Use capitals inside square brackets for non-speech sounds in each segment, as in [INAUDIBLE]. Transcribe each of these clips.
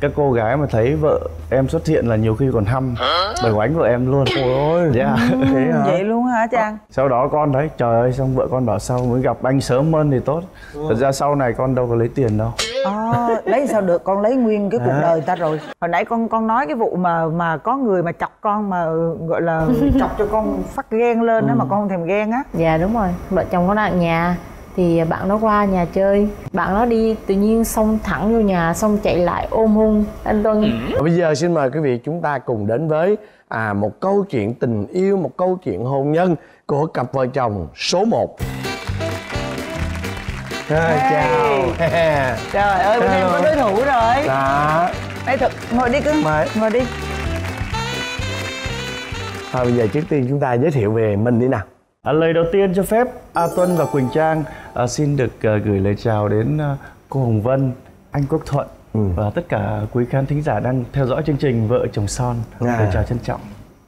các cô gái mà thấy vợ em xuất hiện là nhiều khi còn hăm. Bởi oánh vợ em luôn. Ôi ôi dạ thế hả? vậy luôn hả trang sau đó con thấy trời ơi xong vợ con bảo sau mới gặp anh sớm hơn thì tốt. Thật ra sau này con đâu có lấy tiền đâu. À, lấy sao được? Con lấy nguyên cái cuộc à. đời ta rồi. Hồi nãy con con nói cái vụ mà mà có người mà chọc con mà gọi là [LAUGHS] chọc cho con phát ghen lên đó ừ. mà con không thèm ghen á. Dạ đúng rồi. Vợ chồng con ở nhà thì bạn nó qua nhà chơi. Bạn nó đi tự nhiên xông thẳng vô nhà xong chạy lại ôm hôn anh tuân. Ừ. bây giờ xin mời quý vị chúng ta cùng đến với à một câu chuyện tình yêu một câu chuyện hôn nhân của cặp vợ chồng số 1 rồi hey. chào. [LAUGHS] Trời ơi bên em có đối thủ rồi. Đó đây thật ngồi đi cưng. Mời. ngồi đi. Thôi bây giờ trước tiên chúng ta giới thiệu về mình đi nào À, lời đầu tiên cho phép A Tuân và Quỳnh Trang à, xin được à, gửi lời chào đến à, cô Hồng Vân, anh Quốc Thuận ừ. và tất cả quý khán thính giả đang theo dõi chương trình Vợ chồng son. À. Lời chào trân trọng.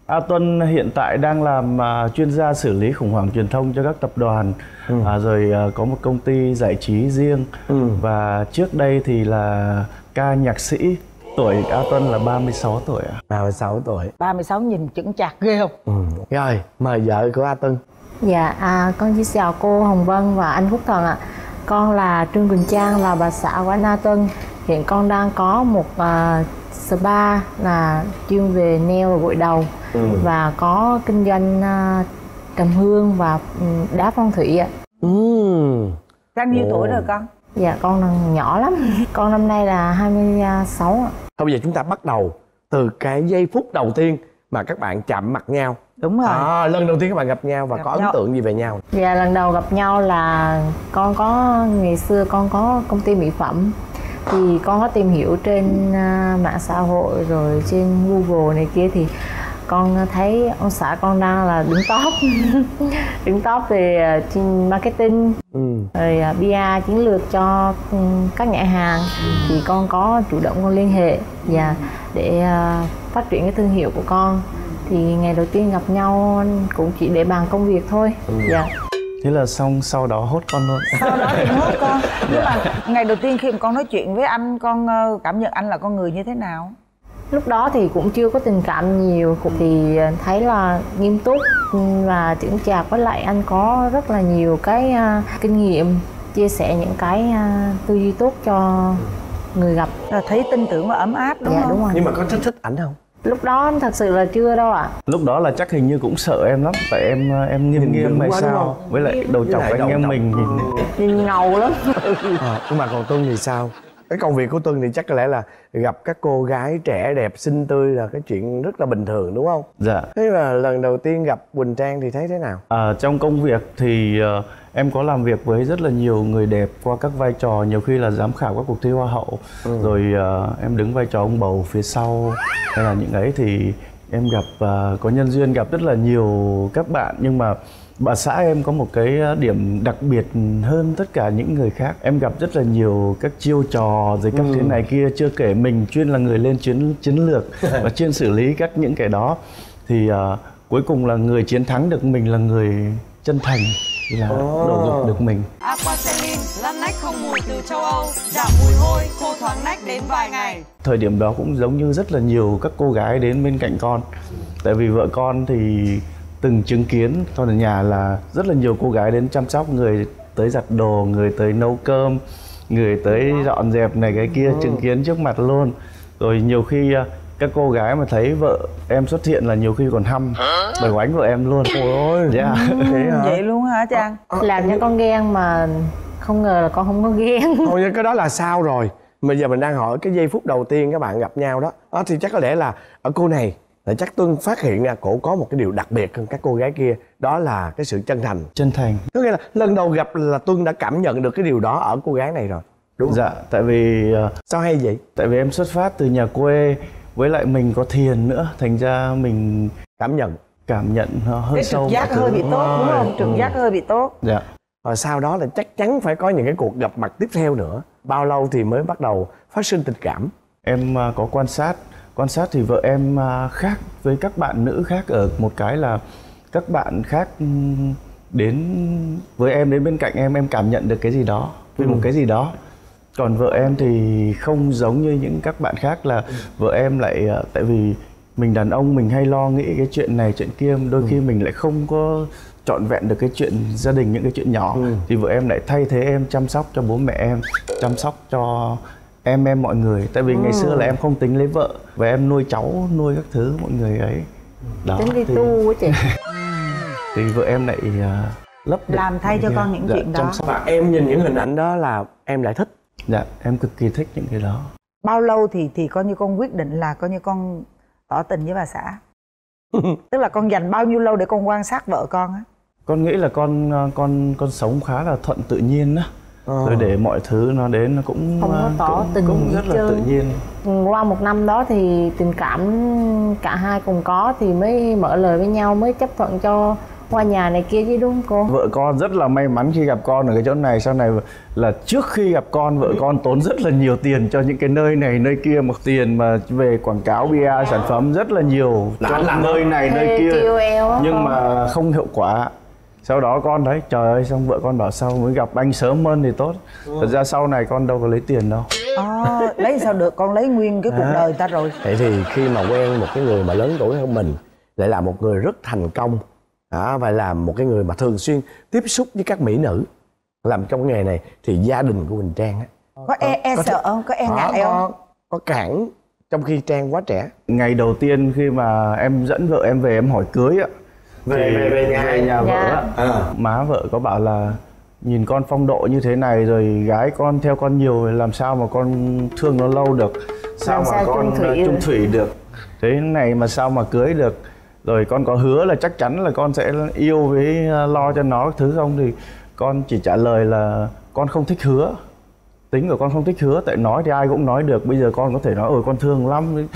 A Tuân hiện tại đang làm à, chuyên gia xử lý khủng hoảng truyền thông cho các tập đoàn, ừ. à, rồi à, có một công ty giải trí riêng ừ. và trước đây thì là ca nhạc sĩ tuổi A Tuân là 36 tuổi à? 36 tuổi 36 nhìn chững chạc ghê không? Ừ. Rồi, mời vợ của A Tuân Dạ, à, con xin chào cô Hồng Vân và anh Quốc Thần ạ. Con là Trương Quỳnh Trang là bà xã của anh A Tuân. Hiện con đang có một uh, spa là chuyên về nail và gội đầu ừ. và có kinh doanh uh, trầm hương và um, đá phong thủy ạ. Ừ. Trang nhiêu tuổi rồi con? Dạ con nhỏ lắm. [LAUGHS] Con năm nay là 26 ạ. Thôi bây giờ chúng ta bắt đầu từ cái giây phút đầu tiên mà các bạn chạm mặt nhau đúng rồi à, lần đầu tiên các bạn gặp nhau và gặp có nhau. ấn tượng gì về nhau dạ lần đầu gặp nhau là con có ngày xưa con có công ty mỹ phẩm thì con có tìm hiểu trên à, mạng xã hội rồi trên google này kia thì con thấy ông xã con đang là đứng top [LAUGHS] đứng top về uh, marketing ừ. rồi uh, PR chiến lược cho um, các nhãn hàng ừ. thì con có chủ động con liên hệ và để uh, phát triển cái thương hiệu của con thì ngày đầu tiên gặp nhau cũng chỉ để bàn công việc thôi. Ừ. dạ. Thế là xong sau đó hốt con luôn. Sau đó thì hốt con. [LAUGHS] Nhưng mà ngày đầu tiên khi mà con nói chuyện với anh con ờ, cảm nhận anh là con người như thế nào? Lúc đó thì cũng chưa có tình cảm nhiều cũng thì thấy là nghiêm túc và chững chạc. Với lại anh có rất là nhiều cái uh, kinh nghiệm chia sẻ những cái uh, tư duy tốt cho người gặp. Là thấy tin tưởng và ấm áp đúng dạ, không? đúng rồi. Nhưng mà có thích thích ảnh không lúc đó thật sự là chưa đâu ạ. À. lúc đó là chắc hình như cũng sợ em lắm tại em em nghiêm nghiêm hay sao? với lại đầu chọc anh em mình nhìn nhìn ngầu lắm. À, [LAUGHS] nhưng mà còn tuân thì sao? Cái công việc của tuân thì chắc có lẽ là gặp các cô gái trẻ đẹp xinh tươi là cái chuyện rất là bình thường đúng không? Dạ. Thế mà lần đầu tiên gặp quỳnh trang thì thấy thế nào? À, trong công việc thì uh, em có làm việc với rất là nhiều người đẹp qua các vai trò nhiều khi là giám khảo các cuộc thi hoa hậu ừ. rồi uh, em đứng vai trò ông bầu phía sau hay là những ấy thì em gặp uh, có nhân duyên gặp rất là nhiều các bạn nhưng mà bà xã em có một cái điểm đặc biệt hơn tất cả những người khác em gặp rất là nhiều các chiêu trò rồi các ừ. thế này kia chưa kể mình chuyên là người lên chiến chiến lược và [LAUGHS] chuyên xử lý các những cái đó thì uh, cuối cùng là người chiến thắng được mình là người chân thành là oh. đổ dục được mình. Aquacelin lăn nách không mùi từ châu Âu giảm mùi hôi khô thoáng nách đến vài ngày. Thời điểm đó cũng giống như rất là nhiều các cô gái đến bên cạnh con. Tại vì vợ con thì từng chứng kiến con ở nhà là rất là nhiều cô gái đến chăm sóc người tới giặt đồ người tới nấu cơm người tới dọn dẹp này cái kia chứng kiến trước mặt luôn. Rồi nhiều khi à, các cô gái mà thấy vợ em xuất hiện là nhiều khi còn hăm. Bởi oánh vợ em luôn. Ôi ôi dạ thế hả? vậy luôn hả trang làm cho con ghen mà không ngờ là con không có ghen. Thôi cái đó là sao rồi? Bây giờ mình đang hỏi cái giây phút đầu tiên các bạn gặp nhau đó. Đó thì chắc có lẽ là ở cô này là chắc tuân phát hiện ra cổ có một cái điều đặc biệt hơn các cô gái kia. Đó là cái sự chân thành. Chân thành. Có nghĩa là lần đầu gặp là tuân đã cảm nhận được cái điều đó ở cô gái này rồi. Đúng dạ tại vì sao hay vậy? tại vì em xuất phát từ nhà quê với lại mình có thiền nữa thành ra mình cảm nhận. cảm nhận nó hơi cái sâu trực giác hơi bị tốt đúng không? Trực ừ. giác hơi bị tốt. Dạ. Và sau đó là chắc chắn phải có những cái cuộc gặp mặt tiếp theo nữa. Bao lâu thì mới bắt đầu phát sinh tình cảm? Em uh, có quan sát. Quan sát thì vợ em uh, khác với các bạn nữ khác ở một cái là các bạn khác đến với em đến bên cạnh em em cảm nhận được cái gì đó với ừ. một cái gì đó còn vợ em thì không giống như những các bạn khác là vợ em lại ờ, tại vì mình đàn ông mình hay lo nghĩ cái chuyện này chuyện kia. Đôi khi mình lại không có trọn vẹn được cái chuyện gia đình những cái chuyện nhỏ. Thì vợ em lại thay thế em chăm sóc cho bố mẹ em chăm sóc cho em em mọi người. Tại vì ngày xưa là em không tính lấy vợ và em nuôi cháu nuôi các thứ mọi người ấy. Đó tính đi thì, tu quá chị. [LAUGHS] thì vợ em lại ờ, lấp Làm thay cho con những dạ, chuyện đó. chăm sóc. và em nhìn những hình ảnh đó là em lại thích dạ em cực kỳ thích những cái đó. Bao lâu thì thì coi như con quyết định là coi như con tỏ tình với bà xã? [LAUGHS] Tức là con dành bao nhiêu lâu để con quan sát vợ con á? Con nghĩ là con ờ, con con sống khá là thuận tự nhiên á. Ờ. rồi để mọi thứ nó đến nó cũng Không có ờ, tỏ cũng, tình cũng rất là trơn. tự nhiên. Qua một năm đó thì tình cảm cả hai cùng có thì mới mở lời với nhau mới chấp thuận cho qua nhà này kia chứ đúng không cô? Vợ con rất là may mắn khi gặp con ở cái chỗ này. Sau này là trước khi gặp con vợ con tốn rất là nhiều tiền cho những cái nơi này nơi kia một tiền mà về quảng cáo bia sản phẩm rất là nhiều. Cho nơi này nơi kia. Nhưng con. mà không hiệu quả. Sau đó con đấy trời ơi xong vợ con bảo sau mới gặp anh sớm hơn thì tốt. Thật ra sau này con đâu có lấy tiền đâu. À, lấy sao được? Con lấy nguyên cái cuộc À. đời ta rồi. Vậy thì khi mà quen một cái người mà lớn tuổi hơn mình lại là một người rất thành công đó, và là một cái người mà thường xuyên tiếp xúc với các mỹ nữ. Làm trong nghề này thì gia đình của Quỳnh Trang á. Có e e có sợ không? Có e có, ngại không? có, có cản trong khi Trang quá trẻ. Ngày đầu tiên khi mà em dẫn vợ em về em hỏi cưới á Về- về- về nhà. về nhà vợ Dạ. á. À. má vợ có bảo là nhìn con phong độ như thế này rồi gái con theo con nhiều thì làm sao mà con thương nó lâu được? Sao Làm mà sao con chung thủy ờ, chung thủy được? Thế này mà sao mà cưới được rồi con có hứa là chắc chắn là con sẽ yêu với ờ, lo cho nó thứ không? Thì con chỉ trả lời là con không thích hứa. Tính của con không thích hứa tại nói thì ai cũng nói được. Bây giờ con có thể nói ôi con thương lắm.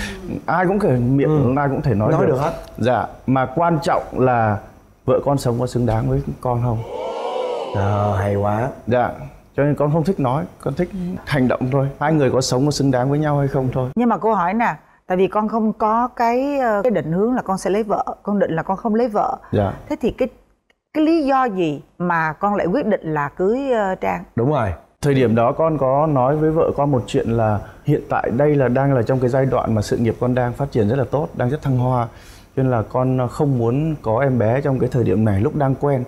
Ai cũng thể miệng ai cũng thể nói, Nói được. được hết. dạ mà quan trọng là vợ con sống có xứng đáng với con không? Ờ, hay quá. Dạ cho nên con không thích nói con thích hành động thôi. Hai người có sống có xứng đáng với nhau hay không thôi. Nhưng mà cô hỏi nè tại vì con không có cái ờ, cái định hướng là con sẽ lấy vợ con định là con không lấy vợ. Dạ. Thế thì cái cái lý do gì mà con lại quyết định là cưới ờ, trang? Đúng rồi. Thời điểm đó con có nói với vợ con một chuyện là hiện tại đây là đang là trong cái giai đoạn mà sự nghiệp con đang phát triển rất là tốt đang rất thăng hoa. Cho nên là con không muốn có em bé trong cái thời điểm này lúc đang quen.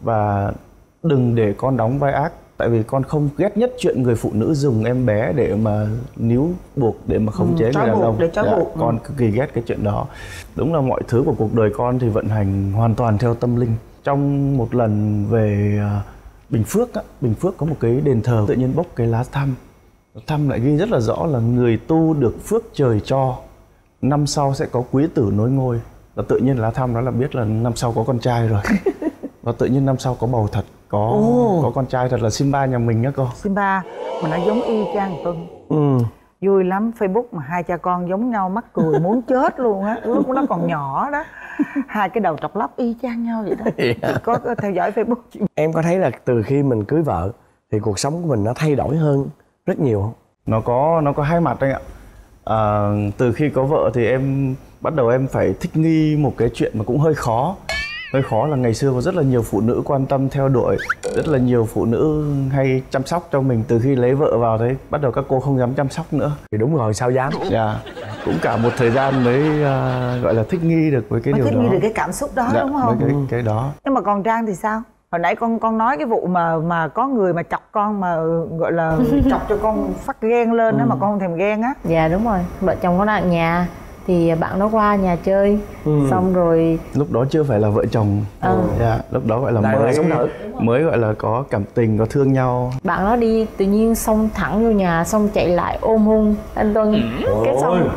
Và đừng để con đóng vai ác tại vì con không ghét nhất chuyện người phụ nữ dùng em bé để mà níu buộc để mà khống Ừ, chế người đàn ông. để Dạ, buộc, ừ. con cực kỳ ghét cái chuyện đó. Đúng là mọi thứ của cuộc đời con thì vận hành hoàn toàn theo tâm linh. Trong một lần về à, Bình Phước á, Bình Phước có một cái đền thờ tự nhiên bốc cái lá thăm. Thăm lại ghi rất là rõ là người tu được phước trời cho năm sau sẽ có quý tử nối ngôi. Và tự nhiên lá thăm đó là biết là năm sau có con trai rồi. [LAUGHS] Và tự nhiên năm sau có bầu thật có có con trai thật là Simba nhà mình á cô. Simba mà nó giống y chang Tuân. Ừ. vui lắm Facebook mà hai cha con giống nhau mắc cười muốn chết luôn á. Lúc nó còn nhỏ đó. Hai cái đầu trọc lóc y chang nhau vậy đó. Chị có có theo dõi Facebook em có thấy là từ khi mình cưới vợ thì cuộc sống của mình nó thay đổi hơn rất nhiều không? Nó có nó có hai mặt anh ạ. À, từ khi có vợ thì em bắt đầu em phải thích nghi một cái chuyện mà cũng hơi khó hơi khó là ngày xưa có rất là nhiều phụ nữ quan tâm theo đuổi rất là nhiều phụ nữ hay chăm sóc cho mình từ khi lấy vợ vào đấy bắt đầu các cô không dám chăm sóc nữa. Thì đúng rồi sao dám? Dạ cũng cả một thời gian mới à, gọi là thích nghi được với cái mới điều thích đó. nghi được cái cảm xúc đó dạ, đúng với không? cái cái đó. Nhưng mà còn trang thì sao? Hồi nãy con con nói cái vụ mà mà có người mà chọc con mà gọi là [LAUGHS] chọc cho con phát ghen lên đó mà con không thèm ghen á. Dạ đúng rồi. Vợ chồng con ở nhà thì bạn nó qua nhà chơi xong rồi lúc đó chưa phải là vợ chồng. Ừ. dạ. Lúc đó gọi là là mới thử. mới gọi là có cảm tình có thương nhau. Bạn nó đi tự nhiên xông thẳng vô nhà xong chạy lại ôm hôn anh Tuân. Cái xong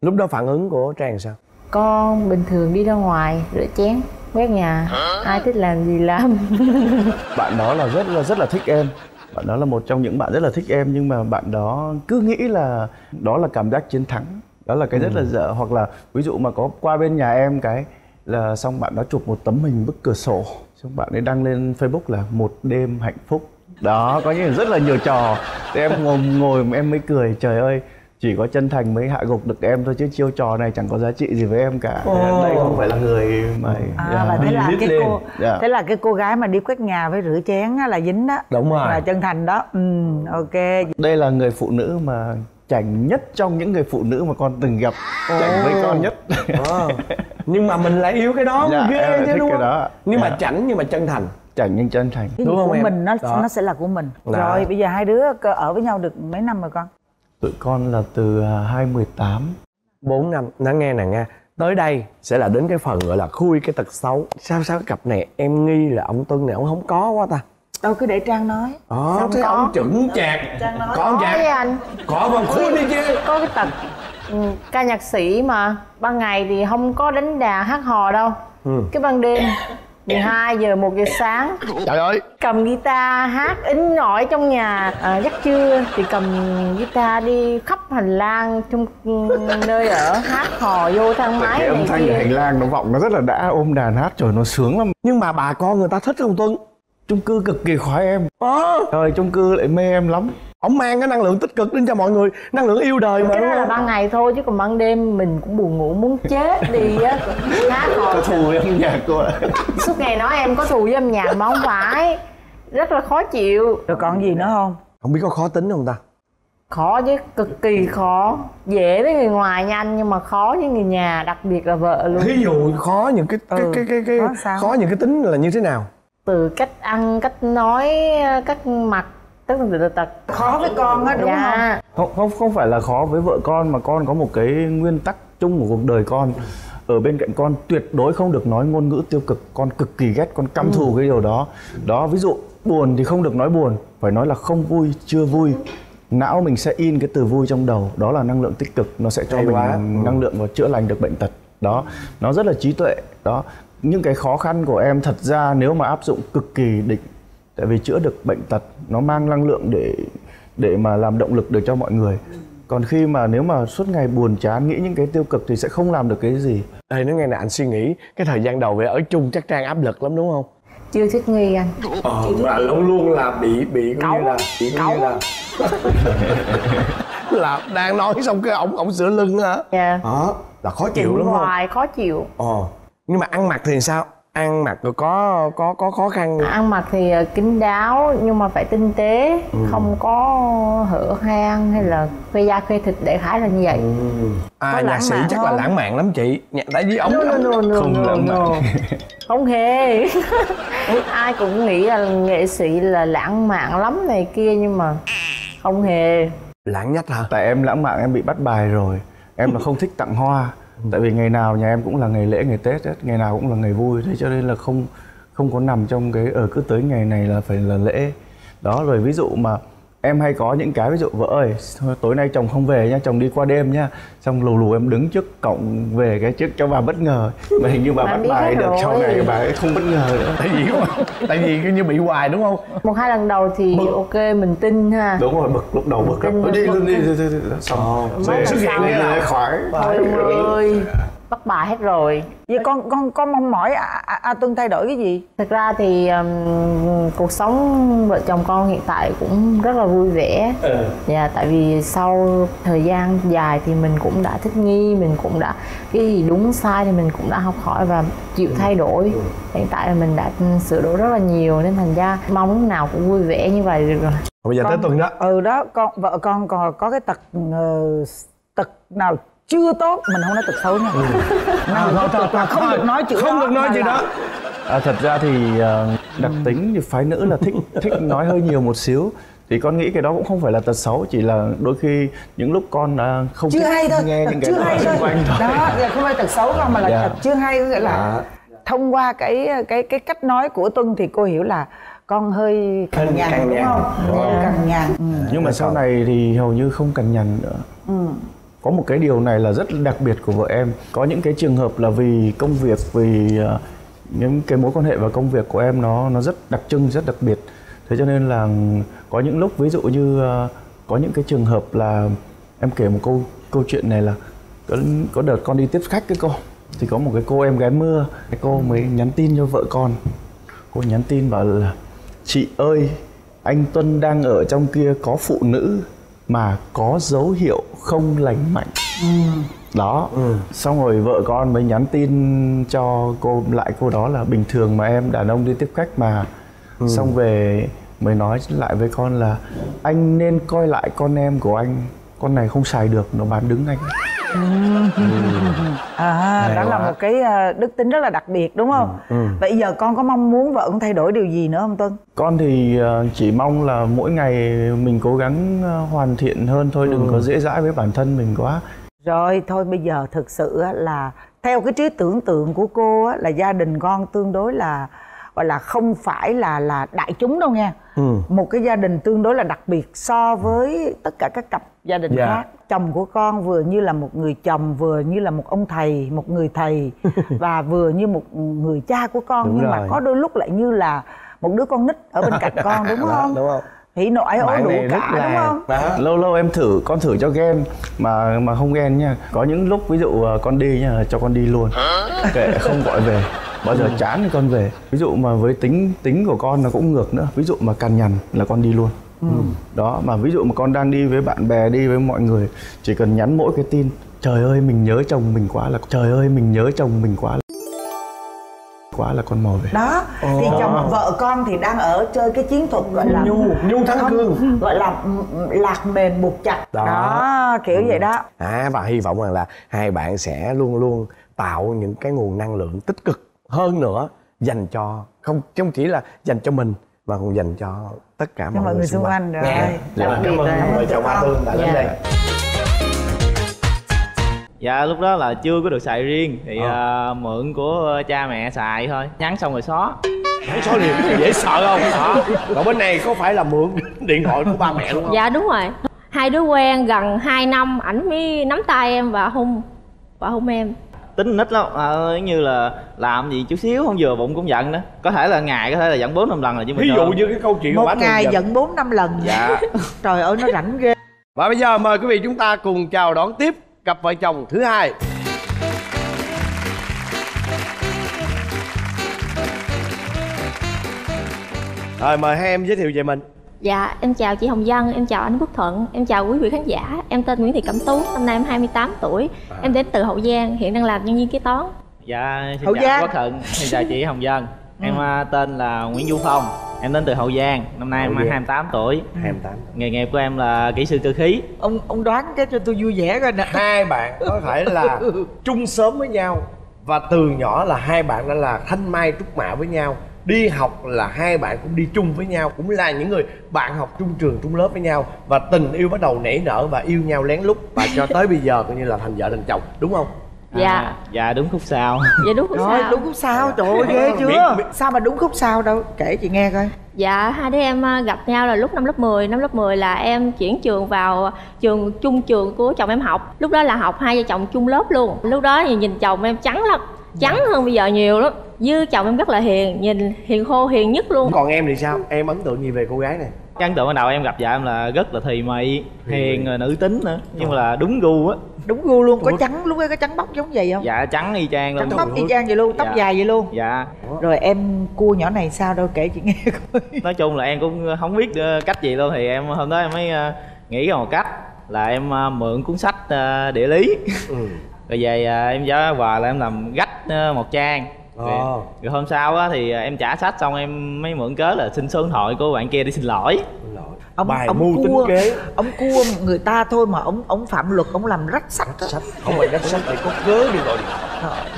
lúc đó phản ứng của trang sao? Con bình thường đi ra ngoài rửa chén quét nhà. Ai thích làm gì làm. [LAUGHS] Bạn đó là rất là rất là thích em. Bạn đó là một trong những bạn rất là thích em nhưng mà bạn đó cứ nghĩ là đó là cảm giác chiến thắng đó là cái rất là dở. Hoặc là ví dụ mà có qua bên nhà em cái là xong bạn đó chụp một tấm hình bức cửa sổ xong bạn ấy đăng lên facebook là một đêm hạnh phúc đó có những rất là nhiều trò. Thì em ngồi ngồi em mới cười trời ơi chỉ có chân thành mới hạ gục được em thôi chứ chiêu trò này chẳng có giá trị gì với em cả. Đây không phải là người mà À, dạ, và thế là cái lên. cô Dạ. thế là cái cô gái mà đi quét nhà với rửa chén á, là dính đó. Đúng rồi. là chân thành đó. Ừ ok. Đây là người phụ nữ mà chảnh nhất trong những người phụ nữ mà con từng gặp chảnh với con nhất. Nhưng mà mình lại yêu cái đó Dạ, ghê em lại chứ thích đúng cái không? đó. Nhưng mà Dạ. chảnh nhưng mà chân thành. Chảnh nhưng chân thành. Cái Đúng không của em? mình nó Đó. nó sẽ là của mình. Dạ. rồi bây giờ hai đứa ở với nhau được mấy năm rồi con? Tụi con là từ à, 2018 4 năm nó nghe nè nghe. Tới đây sẽ là đến cái phần gọi là khui cái tật xấu. Sao sao cái cặp này em nghi là ông tuân này ông không có quá ta đâu cứ để trang nói. Đó Không thế có. ông chững chạc. Có không có với chạc. anh. Có mà khui đi chứ. Có cái tật ừ, ca nhạc sĩ mà ban ngày thì không có đánh đàn hát hò đâu. Ừ. cái ban đêm 12 giờ 1 giờ sáng. Trời ơi. Cầm guitar hát ính ỏi trong nhà. À, giấc trưa thì cầm guitar đi khắp hành lang trong ừ, nơi ở hát hò vô thang máy cái âm này thanh kia. hành lang nó vọng nó rất là đã ôm đàn hát trời nó sướng lắm. Nhưng mà bà con người ta thích không tuân chung cư cực kỳ khoái em. Ờ. Trời chung cư lại mê em lắm. Ông mang cái năng lượng tích cực đến cho mọi người năng lượng yêu đời mà cái đó là ban ngày thôi chứ còn ban đêm mình cũng buồn ngủ muốn chết đi á. [LAUGHS] Hát hò có thù với âm nhạc cô ạ. [LAUGHS] Suốt ngày nói em có thù với âm nhạc mà không phải. Rất là khó chịu. Rồi còn gì nữa không? Không biết có khó tính không ta? Khó chứ cực kỳ khó. Dễ với người ngoài nha anh nhưng mà khó với người nhà đặc biệt là vợ luôn. Thí dụ khó những cái cái Ừ, cái cái, cái khó sao? khó những cái tính là như thế nào từ cách ăn cách nói cách mặc tất tần tật tật khó với con á đúng không dạ. không? Không không phải là khó với vợ con mà con có một cái nguyên tắc chung của cuộc đời con. Ở bên cạnh con tuyệt đối không được nói ngôn ngữ tiêu cực. Con cực kỳ ghét con căm thù cái điều đó. Đó ví dụ buồn thì không được nói buồn. Phải nói là không vui chưa vui. Não mình sẽ in cái từ vui trong đầu. Đó là năng lượng tích cực. Nó sẽ cho Hay mình quá. Ừ. năng lượng và chữa lành được bệnh tật. Đó nó rất là trí tuệ. Đó những cái khó khăn của em thật ra nếu mà áp dụng cực kỳ định tại vì chữa được bệnh tật nó mang năng lượng để để mà làm động lực được cho mọi người. Còn khi mà nếu mà suốt ngày buồn chán nghĩ những cái tiêu cực thì sẽ không làm được cái gì. Đây nó nghe nè anh suy nghĩ cái thời gian đầu về ở chung chắc trang áp lực lắm đúng không? Chưa thích nghi anh. Ờ và luôn luôn là bị bị như là bị như là. [LAUGHS] Là đang nói xong cái ổng ổng sửa lưng á. Dạ. Đó là khó chịu đúng không? hoài khó chịu. Ờ nhưng mà ăn mặc thì sao? Ăn mặc có có có khó khăn ăn mặc thì ờ, kín đáo nhưng mà phải tinh tế Ừ. không có hở hang hay là khoe da khoe thịt đại khái là như vậy. À Có sĩ chắc là không? lãng mạn lắm chị. Nhạc tại vì ổng no, no, no, no, Không no, lãng no. mạn. [LAUGHS] không hề. [LAUGHS] Ai cũng nghĩ là nghệ sĩ là lãng mạn lắm này kia nhưng mà không hề. Lãng nhất hả? Tại em lãng mạn em bị bắt bài rồi. Em là không thích tặng hoa tại vì ngày nào nhà em cũng là ngày lễ, ngày tết hết, ngày nào cũng là ngày vui, thế cho nên là không không có nằm trong cái ở cứ tới ngày này là phải là lễ. Đó, rồi ví dụ mà em hay có những cái ví dụ vợ ơi tối nay chồng không về nha chồng đi qua đêm nha xong lù lù em đứng trước cổng về cái trước cho bà bất ngờ. Mà hình như bà Bà bắt bài được sau này bà ấy không bất ngờ nữa. Tại vì tại vì cứ như bị hoài đúng không? Một hai lần đầu thì ok mình tin ha. Đúng rồi bực lúc đầu bực lắm. Đi bực luôn đi xong Mấy về xuất hiện là- khỏi. Thôi ơi bắt bài hết rồi. Vậy con con con mong mỏi a, a, a tuân thay đổi cái gì? Thực ra thì um, cuộc sống vợ chồng con hiện tại cũng rất là vui vẻ. Dạ tại vì sau thời gian dài thì mình cũng đã thích nghi mình cũng đã cái gì đúng sai thì mình cũng đã học hỏi và chịu thay đổi. Hiện tại là mình đã sửa đổi rất là nhiều nên thành ra mong lúc nào cũng vui vẻ như vậy được rồi. Bây giờ tới tuần đó. Ừ đó con vợ con còn có cái tật ờ, tật nào chưa tốt mình không nói tật xấu nha. Nào thôi, thôi, thôi, không thôi. được nói chữ không đó được nói chữ đó. À, thật ra thì ờ, đặc tính thì phái nữ là thích thích nói hơi nhiều một xíu. Thì con nghĩ cái đó cũng không phải là tật xấu chỉ là đôi khi những lúc con à, không chưa hay thôi nghe những cái chưa hay xung thôi. quanh thôi. Đó là không phải tật xấu không mà là Dạ. tật chưa hay có nghĩa là thông qua cái cái cái cách nói của tuân thì cô hiểu là con hơi cằn nhằn đúng không? Wow. cằn nhằn. Ừ. nhưng mà sau này thì hầu như không cằn nhằn nữa có một cái điều này là rất đặc biệt của vợ em. Có những cái trường hợp là vì công việc vì ờ, những cái mối quan hệ và công việc của em nó nó rất đặc trưng rất đặc biệt. Thế cho nên là có những lúc ví dụ như ờ, có những cái trường hợp là em kể một câu câu chuyện này là có, có đợt con đi tiếp khách cái cô thì có một cái cô em gái mưa cái cô mới nhắn tin cho vợ con. Cô nhắn tin bảo là chị ơi anh Tuân đang ở trong kia có phụ nữ mà có dấu hiệu không lành mạnh. Đó. Xong rồi vợ con mới nhắn tin cho cô lại cô đó là bình thường mà em đàn ông đi tiếp khách mà. Xong về mới nói lại với con là anh nên coi lại con em của anh con này không xài được nó bán đứng anh à Hay đó là quá. một cái à, đức tính rất là đặc biệt đúng không? Vậy giờ con có mong muốn vợ con thay đổi điều gì nữa không tuân? Con thì ờ, chỉ mong là mỗi ngày mình cố gắng ờ, hoàn thiện hơn thôi đừng có dễ dãi với bản thân mình quá. Rồi thôi bây giờ thực sự á, là theo cái trí tưởng tượng của cô á, là gia đình con tương đối là gọi là không phải là là đại chúng đâu nha. Một cái gia đình tương đối là đặc biệt so với tất cả các cặp gia đình Dạ. khác. Chồng của con vừa như là một người chồng, vừa như là một ông thầy, một người thầy [LAUGHS] và vừa như một người cha của con Đúng nhưng mà rồi. có đôi lúc lại như là một đứa con nít ở bên cạnh [LAUGHS] con đúng không? đúng không Hỉ nộ ái ố đủ cả là- đúng không? đó. lâu lâu em thử con thử cho ghen mà mà không ghen nha. Có những lúc ví dụ ờ, con đi nha cho con đi luôn. Kệ không gọi về. Bao giờ chán thì con về. Ví dụ mà với tính tính của con nó cũng ngược nữa. Ví dụ mà cằn nhằn là con đi luôn. Đó mà ví dụ mà con đang đi với bạn bè đi với mọi người chỉ cần nhắn mỗi cái tin trời ơi mình nhớ chồng mình quá là trời ơi mình nhớ chồng mình quá là quá là con mò về đó thì chồng vợ con thì đang ở chơi cái chiến thuật gọi là Nhu- nhu thắng không, cương. gọi là ừ, ừ, lạc mềm buộc chặt. Đó. đó, kiểu vậy đó. À và hy vọng rằng là hai bạn sẽ luôn luôn tạo những cái nguồn năng lượng tích cực hơn nữa dành cho không không chỉ là dành cho mình mà còn dành cho tất cả mọi, mọi người xung quanh. rồi. Đặc Dạ, biệt cảm ơn vợ chồng Hoa Tương đã đến Dạ. đây dạ lúc đó là chưa có được xài riêng. Thì Ờ. à, mượn của cha mẹ xài thôi. Nhắn xong rồi xóa. Thấy số liền? Dễ sợ không? Đó còn bên này có phải là mượn [LAUGHS] điện thoại của ba mẹ đúng không? Dạ đúng rồi. Hai đứa quen gần 2 năm ảnh mới nắm tay em và hôn và hôn em. Tính nít lắm. À, giống như là làm gì chút xíu không vừa bụng cũng giận đó. Có thể là ngày có thể là giận bốn năm lần là chứ ví dụ như cái câu chuyện một ngày giận. giận bốn năm lần. Dạ. [LAUGHS] Trời ơi nó rảnh ghê. Và bây giờ mời quý vị chúng ta cùng chào đón tiếp cặp vợ chồng thứ hai. Rồi mời hai em giới thiệu về mình. Dạ em chào chị Hồng Dân, em chào anh Quốc Thuận, em chào quý vị khán giả. Em tên Nguyễn Thị Cẩm Tú, năm nay em 28 tuổi. Em đến từ Hậu Giang, hiện đang làm nhân viên kế toán. Dạ xin Hậu chào Giang. quốc thuận xin chào chị hồng dân em à, tên là nguyễn du phong. Em đến từ hậu giang năm nay em Hậu Giang. 28 tuổi. 28 nghề nghiệp của em là kỹ sư cơ khí. Ông ông đoán cái cho tôi vui vẻ coi nè. Hai bạn có thể là [LAUGHS] chung sớm với nhau và từ nhỏ là hai bạn đã là thanh mai trúc mã với nhau. Đi học là hai bạn cũng đi chung với nhau cũng là những người bạn học chung trường chung lớp với nhau và tình yêu bắt đầu nảy nở và yêu nhau lén lút và cho tới bây giờ coi như là thành vợ thành chồng đúng không Dạ, à, dạ đúng khúc sau. Dạ đúng rồi sao? đúng khúc sau. Trời ơi ghê chưa? Biết- biết- sao mà đúng khúc sau đâu? Kể chị nghe coi. Dạ, hai đứa em à, gặp nhau là lúc năm lớp 10 Năm lớp 10 là em chuyển trường vào trường chung trường của chồng em học. Lúc đó là học hai vợ chồng chung lớp luôn. Lúc đó thì nhìn chồng em trắng lắm Trắng hơn bây giờ nhiều lắm. Với chồng em rất là hiền Nhìn hiền khô hiền nhất luôn. Còn em thì sao? Em ấn tượng gì về cô gái này? Cái ấn tượng ban đầu em gặp vợ em là rất là thùy mị hiền rồi nữ tính nữa. Nhưng mà là đúng gu á đúng gu luôn có trắng lúc ấy có trắng bóc giống vậy không? Dạ trắng y chang luôn. Trắng bóc y chang vậy luôn tóc Dạ. dài vậy luôn. Dạ. Rồi em cua nhỏ này sao đâu kể chị nghe [LAUGHS] coi. Nói chung là em cũng không biết ờ, cách gì luôn thì em hôm đó em mới ờ, nghĩ ra một cách là em ờ, mượn cuốn sách địa lý. Ừ. [LAUGHS] rồi về em giáo quà là em làm gách một trang. Rồi, rồi hôm sau á thì em trả sách xong em mới mượn cớ là xin số điện thoại của bạn kia để xin lỗi ông Bài ông mưu tính cua kế. ông cua người ta thôi mà ông ông phạm luật ông làm rách sách á. sách không phải đất sách để có cớ đi điện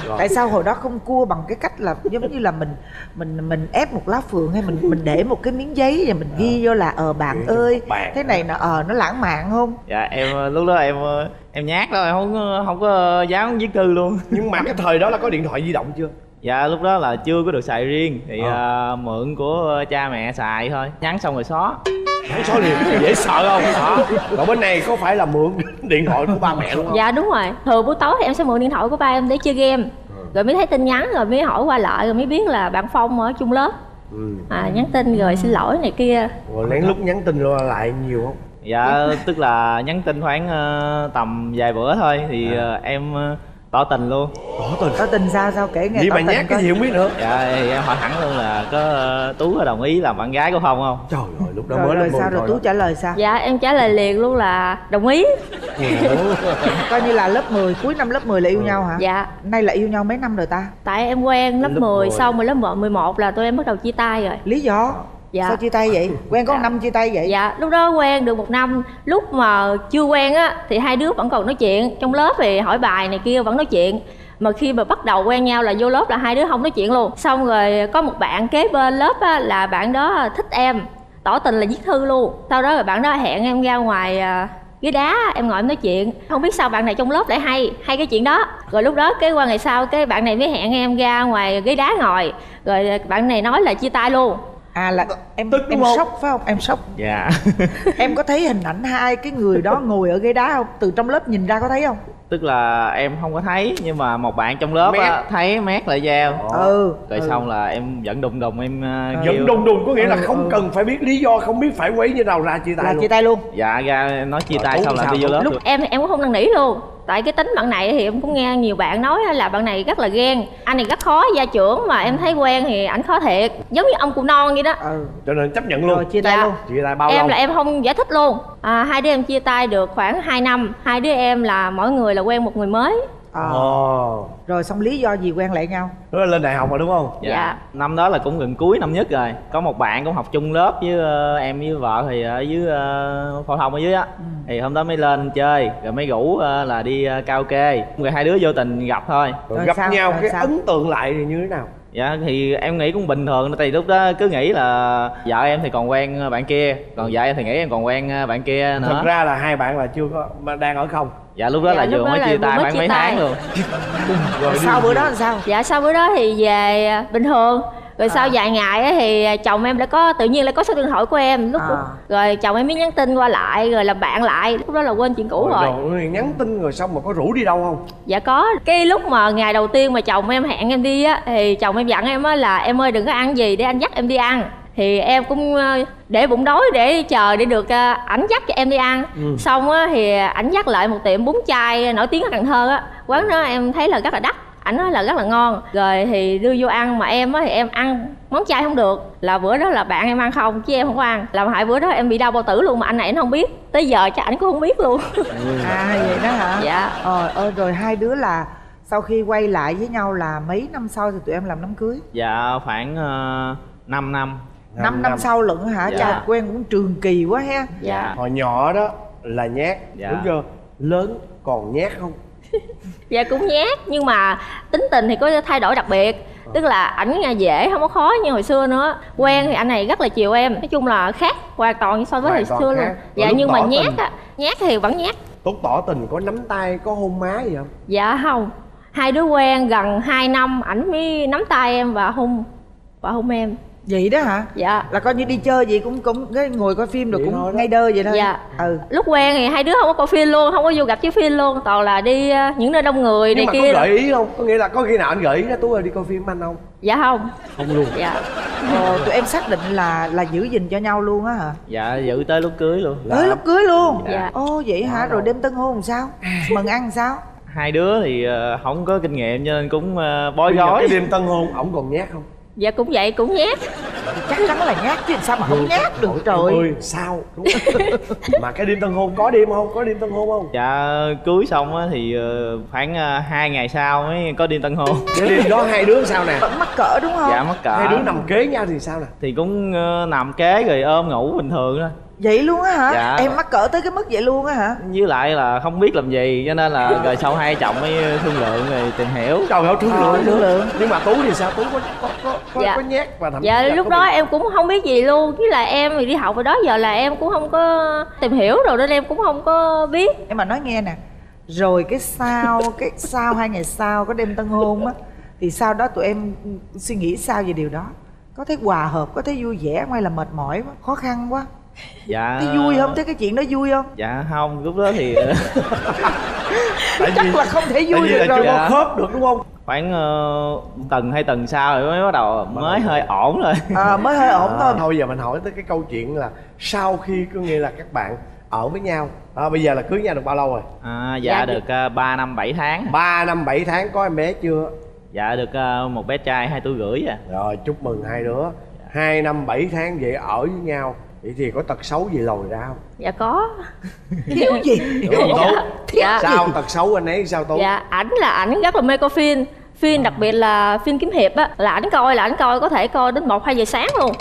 Rồi. tại sao hồi đó không cua bằng cái cách là giống như là mình mình mình ép một lá phượng hay mình mình để một cái miếng giấy và mình ghi vô là ờ bạn ơi bạn. thế này nó ờ nó lãng mạn không dạ em ờ, lúc đó em ờ, em nhát đó em không không có dám viết thư luôn nhưng mà cái thời đó là có điện thoại di động chưa dạ lúc đó là chưa có được xài riêng thì Ờ. ờ, mượn của cha mẹ xài thôi nhắn xong rồi xóa Thấy số liền dễ sợ không? Đó còn bên này có phải là mượn điện thoại của ba mẹ đúng không? Dạ đúng rồi. Thường buổi tối thì em sẽ mượn điện thoại của ba em để chơi game. Rồi mới thấy tin nhắn rồi mới hỏi qua lại Rồi mới biết là bạn Phong ở chung lớp. Ừ. à, Nhắn tin rồi xin lỗi này kia. Rồi lén lút nhắn tin qua lại nhiều không? Dạ tức là nhắn tin khoảng ờ, tầm vài bữa thôi. Thì À. ờ, em ờ, tỏ tình luôn. Có tình? Sao? Sao kể nghe vậy tỏ mà tình nhát cái gì không biết nữa. Dạ thì em hỏi thẳng luôn là có ờ, tú có đồng ý làm bạn gái của phong không? Trời ơi lúc đó rồi, mới rồi sao rồi tú trả lời sao? Dạ em trả lời liền luôn là đồng ý. [LAUGHS] Coi như là lớp 10 cuối năm lớp 10 là yêu nhau hả? Dạ. Nay là yêu nhau mấy năm rồi ta? Tại em quen lớp, Lớp 10, 10. xong rồi lớp 11 là tụi em bắt đầu chia tay rồi. Lý do Dạ. sao chia tay vậy? Quen có một năm chia tay vậy? Dạ lúc đó quen được một năm. Lúc mà chưa quen á thì hai đứa vẫn còn nói chuyện. Trong lớp thì hỏi bài này kia vẫn nói chuyện. Mà khi mà bắt đầu quen nhau là vô lớp là hai đứa không nói chuyện luôn. Xong rồi có một bạn kế bên lớp á, là bạn đó thích em tỏ tình là viết thư luôn. Sau đó rồi bạn đó hẹn em ra ngoài à, ghế đá em ngồi em nói chuyện. Không biết sao bạn này trong lớp lại hay hay cái chuyện đó. Rồi lúc đó cái qua ngày sau cái bạn này mới hẹn em ra ngoài ghế đá ngồi. Rồi bạn này nói là chia tay luôn à là em Tức em không? sốc phải không? Em sốc. Dạ. [LAUGHS] Em có thấy hình ảnh hai cái người đó ngồi ở ghế đá không? Từ trong lớp nhìn ra có thấy không? Tức là em không có thấy nhưng mà một bạn trong lớp á, Mét. thấy mét lại dao ừ. Rồi ừ. xong là em vẫn đùng đùng em uh, vẫn đùng đùng có nghĩa là Ừ, không ừ. cần phải biết lý do không biết phải quấy như nào ra chia tay là luôn. chia tay luôn. Dạ ra nói chia Rồi, tay xong là đi vô lớp lúc luôn. em em cũng không năn nỉ luôn tại cái tính bạn này thì em cũng nghe nhiều bạn nói là bạn này rất là ghen. Anh này rất khó gia trưởng mà em thấy quen thì ảnh khó thiệt. Giống như ông cụ non vậy đó. Ừ. Cho nên chấp nhận luôn. Rồi chia tay Dạ. luôn. Chia tay bao em lâu? là em không giải thích luôn. À, hai đứa em chia tay được khoảng 2 năm. Hai đứa em là mỗi người là quen một người mới Ờ. ồ rồi xong lý do gì quen lại nhau đó là lên đại học rồi đúng không dạ. Dạ. năm đó là cũng gần cuối năm nhất rồi có một bạn cũng học chung lớp với ờ, em với vợ thì ở dưới uh, phổ thông ở dưới á Ừ. thì hôm đó mới lên chơi rồi mới rủ ờ, là đi uh, karaoke rồi hai đứa vô tình gặp thôi rồi, Rồi gặp sao? nhau Rồi cái sao? ấn tượng lại thì như thế nào dạ thì em nghĩ cũng bình thường tại lúc đó cứ nghĩ là vợ em thì còn quen bạn kia còn vợ em thì nghĩ em còn quen ờ, bạn kia nữa thật ra là hai bạn là chưa có mà đang ở không dạ lúc đó Dạ, là lúc vừa đó mới chia tay chia mấy tay. tháng luôn. Rồi sau bữa đó là sao? Dạ sau bữa đó thì về à, bình thường. Rồi sau vài ngày á thì chồng em đã có tự nhiên lại có số điện thoại của em lúc À. rồi chồng em mới nhắn tin qua lại rồi làm bạn lại lúc đó là quên chuyện cũ rồi. rồi nhắn tin rồi xong mà có rủ đi đâu không? Dạ có. Cái lúc mà ngày đầu tiên mà chồng em hẹn em đi á thì chồng em dặn em á là em ơi đừng có ăn gì để anh dắt em đi ăn thì em cũng ờ, để bụng đói để chờ để được ờ, ảnh dắt cho em đi ăn. Xong á thì ảnh dắt lại một tiệm bún chay nổi tiếng ở cần thơ á. Quán đó em thấy là rất là đắt ảnh nói là rất là ngon. Rồi thì đưa vô ăn mà em á thì em ăn món chay không được. Là bữa đó là bạn em ăn không chứ em không có ăn. Làm hại bữa đó em bị đau bao tử luôn mà anh này anh không biết. Tới giờ chắc ảnh cũng không biết luôn. [LAUGHS] À vậy đó hả? Dạ. Ờ ờ, rồi hai đứa là sau khi quay lại với nhau là mấy năm sau thì tụi em làm đám cưới? Dạ khoảng uh, 5 năm năm năm sau lận hả? Dạ. Chà, quen cũng trường kỳ quá ha. Dạ. Hồi nhỏ đó là nhát. Dạ. đúng chưa? Lớn còn nhát không? [LAUGHS] Dạ cũng nhát nhưng mà tính tình thì có thay đổi đặc biệt. Tức là ảnh dễ không có khó như hồi xưa nữa. Quen thì anh này rất là chiều em. Nói chung là khác hoàn toàn so với hồi xưa khác. luôn dạ nhưng mà nhát tình. á nhát thì vẫn nhát. Tốt tỏ tình có nắm tay có hôn má gì không? Dạ không. Hai đứa quen gần 2 năm ảnh mới nắm tay em và hôn và hôn em vậy đó hả? Dạ. Là coi như đi chơi vậy cũng cũng cái ngồi coi phim rồi Vậy cũng đó. ngay đơ vậy thôi. Dạ. ừ. Lúc quen thì hai đứa không có coi phim luôn không có vô gặp chiếu phim luôn toàn là đi ờ, những nơi đông người nhưng này mà có kia gợi ý không? Có nghĩa là có khi nào anh gợi ý ra tú ơi đi coi phim anh không? Dạ không. Không luôn. Dạ. Ờ, tụi em xác định là là giữ gìn cho nhau luôn á hả? Dạ giữ tới lúc cưới luôn. Tới lúc cưới luôn? Dạ. ô vậy hả? Rồi đêm tân hôn làm sao? Mừng ăn làm sao? Hai đứa thì ờ, không có kinh nghiệm cho nên cũng ờ, giờ gói cái đêm tân hôn ổng còn nhát không dạ cũng vậy cũng nhát. Chắc chắn là nhát chứ sao mà không nhát được trời? ơi sao? Đúng [LAUGHS] mà cái đêm tân hôn có đêm không? Có đêm tân hôn không? Dạ cưới xong á thì ờ, khoảng ờ, hai ngày sau mới có đêm tân hôn. Cái đêm đó hai đứa sao nè? Vẫn mắc cỡ đúng không? Dạ mắc cỡ. Hai đứa nằm kế nhau thì sao nè? Thì cũng ờ, nằm kế rồi ôm ngủ bình thường thôi vậy luôn á hả? Dạ. em mắc cỡ tới cái mức vậy luôn á hả? Với lại là không biết làm gì cho nên là [LAUGHS] rồi sau hai chồng mới thương lượng rồi tìm hiểu. Trời ơi thương lượng thương lượng. nhưng mà tú thì sao? Tú có có có, có, Dạ. có nhát và thậm chí dạ là lúc đó bị- em cũng không biết gì luôn. Với lại em thì đi học rồi đó giờ là em cũng không có tìm hiểu rồi nên em cũng không có biết. Em mà nói nghe nè rồi cái sau cái sau hai ngày sau có đêm tân hôn á thì sau đó tụi em suy nghĩ sao về điều đó? Có thấy hòa hợp có thấy vui vẻ hay là mệt mỏi quá khó khăn quá dạ. Thấy vui không? Thấy cái chuyện đó vui không? Dạ không lúc đó thì ờ, [LAUGHS] tại chắc vì là không thể vui được là rồi chưa có Dạ. khớp được đúng không? Khoảng ờ, tuần hai tuần sau rồi mới bắt đầu mới hơi ổn rồi. À, mới hơi ổn thôi. Thôi giờ mình hỏi tới cái câu chuyện là sau khi có nghĩa là các bạn ở với nhau. À, bây giờ là cưới nhau được bao lâu rồi? À, dạ, Dạ, được uh, 3 năm 7 tháng. 3 năm 7 tháng có em bé chưa? Dạ được uh, một bé trai hai tuổi rưỡi à. Rồi chúc mừng hai đứa. Hai năm 7 tháng vậy ở với nhau vậy thì có tật xấu gì lòi ra không? Dạ có. [LAUGHS] Thiếu gì? Đúng không tú dạ. Sao tật xấu anh ấy sao tú dạ ảnh là ảnh rất là mê coi phim. Phim đặc biệt là phim kiếm hiệp á là ảnh coi là ảnh coi có thể coi đến một hai giờ sáng luôn.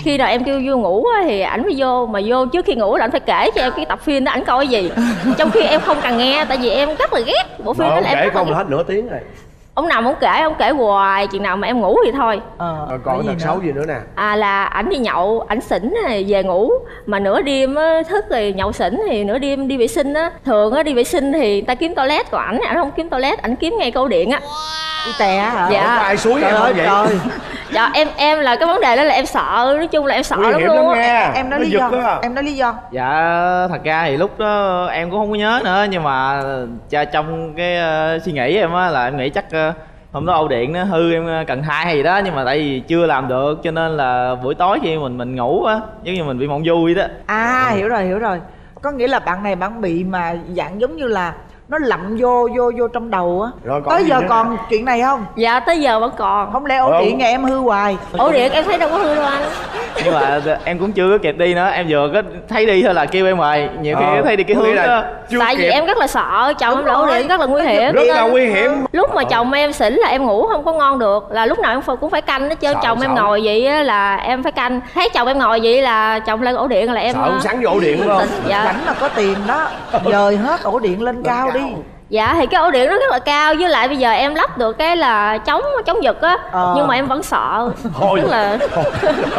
Khi nào em kêu vô ngủ á, thì ảnh mới vô mà vô trước khi ngủ là ảnh phải kể cho em cái tập phim đó ảnh coi gì. [LAUGHS] Trong khi em không cần nghe tại vì em rất là ghét bộ phim mà đó là em kể không là hết nửa tiếng rồi ông nào ông kể ông kể hoài chừng nào mà em ngủ thì thôi. Ờ rồi còn tật xấu gì nữa nè? À là ảnh đi nhậu ảnh xỉn này về ngủ. Mà nửa đêm á, thức thì nhậu xỉn thì nửa đêm đi vệ sinh á. Thường á đi vệ sinh thì người ta kiếm toilet còn ảnh ảnh không kiếm toilet ảnh kiếm ngay câu điện á. Đi tè hả? Dạ. ai suối trời em ơi vậy. trời [LAUGHS] dạ em em là cái vấn đề đó là em sợ nói chung là em sợ nguy lắm luôn lắm á em nói Nó lý do. em nói lý do. Dạ thật ra thì lúc đó em cũng không có nhớ nữa nhưng mà cha trong cái ờ, suy nghĩ em á là em nghĩ chắc ờ, hôm đó âu điện nó hư em ờ, cần hai hay gì đó, nhưng mà tại vì chưa làm được, cho nên là buổi tối khi mình mình ngủ á, giống như mình bị mộng vui đó. À hiểu rồi hiểu rồi. Có nghĩa là bạn này bạn bị mà dạng giống như là nó lậm vô vô vô trong đầu á. Rồi còn tới giờ nữa? còn chuyện này không? Dạ tới giờ vẫn còn. Không lẽ ổ Không. điện nhà em hư hoài? Ổ điện em thấy đâu có hư đâu anh. Nhưng mà em cũng chưa có kịp đi nữa. Em vừa có thấy đi thôi là kêu em mời nhiều khi Ờ, thấy đi cái hướng là đó. tại vì kịp. em rất là sợ chồng Đúng em là ổ điện rất là nguy hiểm. Rất là nguy hiểm. lúc mà chồng em xỉn là em ngủ không có ngon được. Là lúc nào em cũng phải canh hết trơn. Sợ, chồng em ngồi vậy á là em phải canh. Thấy chồng em ngồi vậy là chồng lên ổ điện là em sợ ờ, sắn vô ổ điện đúng không? Dạ. Là có tiền đó dời hết ổ điện lên cao đi dạ thì cái ổ điện nó rất là cao với lại bây giờ em lắp được cái là chống chống giật á Ờ. nhưng mà em vẫn sợ. Thôi. Tức là [LAUGHS]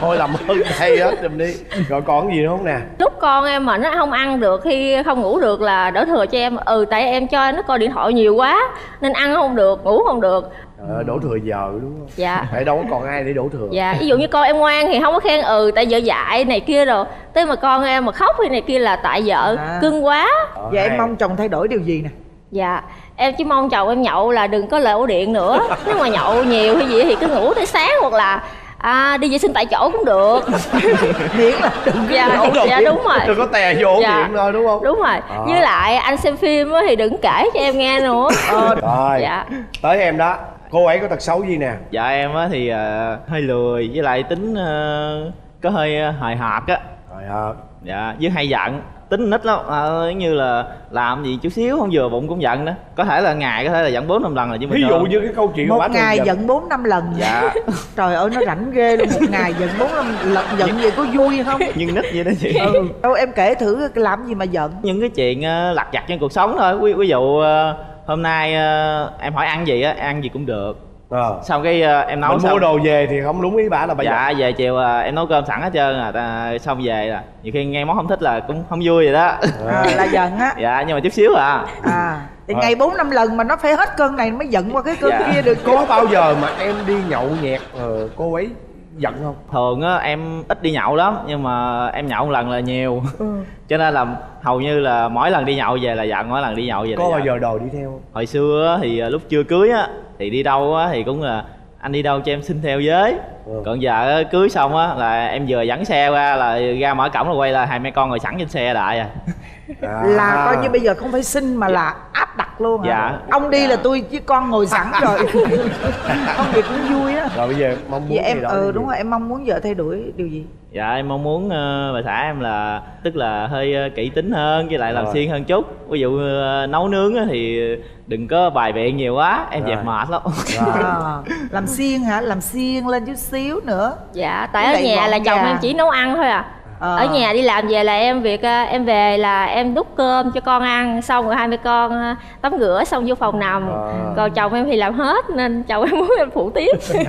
thôi làm ơn hay hết giùm đi. Rồi còn gì nữa không nè? Lúc con em mà nó không ăn được khi không ngủ được là đỡ thừa cho em. Ừ tại em cho nó coi điện thoại nhiều quá nên ăn không được ngủ không được Trời ơi, đổ thừa giờ đúng không? Dạ. Tại đâu có còn ai để đổ thừa. Dạ ví dụ như con em ngoan thì không có khen ừ tại vợ dạy này kia rồi. Tới mà con em mà khóc hay này kia là tại vợ À. cưng quá. Ờ, vậy em hay. mong chồng thay đổi điều gì nè? Dạ em chỉ mong chồng em nhậu là đừng có ổ điện nữa. Nếu mà nhậu nhiều hay gì thì cứ ngủ tới sáng hoặc là à, đi vệ sinh tại chỗ cũng được. [LAUGHS] Miễn là đừng dạ, Đổ dạ đúng rồi. Đừng có tè vô ổ Dạ. điện thôi đúng không? đúng rồi. Ờ. với lại anh xem phim á thì đừng kể cho em nghe nữa. Ờ, rồi dạ. tới em đó cô ấy có tật xấu gì nè? Dạ em á thì ờ, hơi lười với lại tính ờ, có hơi ờ, hời hợt á. Rồi à, dạ với hay giận tính nít lắm. À, như là làm gì chút xíu không vừa bụng cũng giận đó. Có thể là ngày có thể là giận bốn năm lần là chứ ví dụ như cái câu chuyện một ngày giận. bốn năm lần. Dạ. [LAUGHS] Trời ơi nó rảnh ghê luôn. Một ngày giận bốn năm lần giận vậy có vui không? [LAUGHS] Nhưng nít vậy đó chị ừ. Đâu em kể thử làm gì mà giận? Những cái chuyện lặt vặt trong cuộc sống thôi. Ví, ví dụ hôm nay ờ, em hỏi ăn gì á ăn gì cũng được. Ờ. xong cái ờ, em nấu mình xong mua đồ về thì không đúng ý bà là bà dạ giận về chiều ờ, em nấu cơm sẵn hết trơn à ta, xong về là nhiều khi nghe món không thích là cũng không vui vậy đó. À, là giận á. Dạ nhưng mà chút xíu à. À thì ngày bốn năm lần mà nó phải hết cơn này mới giận qua cái cơn Dạ. kia được. Có bao giờ mà em đi nhậu nhẹt ờ, cô ấy giận không? Thường á em ít đi nhậu lắm nhưng mà em nhậu một lần là nhiều. Ừ. [LAUGHS] cho nên là hầu như là mỗi lần đi nhậu về là giận mỗi lần đi nhậu về có bao giờ đòi đi theo không? Hồi xưa á, thì à, lúc chưa cưới á thì đi đâu á thì cũng là anh đi đâu cho em xin theo với. Ừ. còn giờ á, cưới xong á là em vừa dẫn xe ra là ra mở cổng là quay là hai mẹ con ngồi sẵn trên xe đại à [LAUGHS] À. là coi như bây giờ không phải xin mà là áp đặt luôn hả Dạ. ông đi Dạ. là tôi với con ngồi sẵn rồi [LAUGHS] ông thì cũng vui á rồi bây giờ mong muốn vậy em gì đó ừ đúng rồi em mong muốn vợ thay đổi điều gì dạ em mong muốn ờ, bà xã em là tức là hơi ờ, kỹ tính hơn với lại làm Rồi. siêng hơn chút ví dụ ờ, nấu nướng á thì đừng có bài biện nhiều quá em Rồi. dẹp mệt lắm Rồi. à, [LAUGHS] làm xiên hả làm xiên lên chút xíu nữa dạ tại ở nhà là chồng em chỉ nấu ăn thôi à Ờ. ở nhà đi làm về là em việc à, em về là em đút cơm cho con ăn xong rồi hai mẹ con à, tắm rửa xong vô phòng nằm. À. còn chồng em thì làm hết nên chồng em [LAUGHS] muốn em phụ tiếp. [LAUGHS]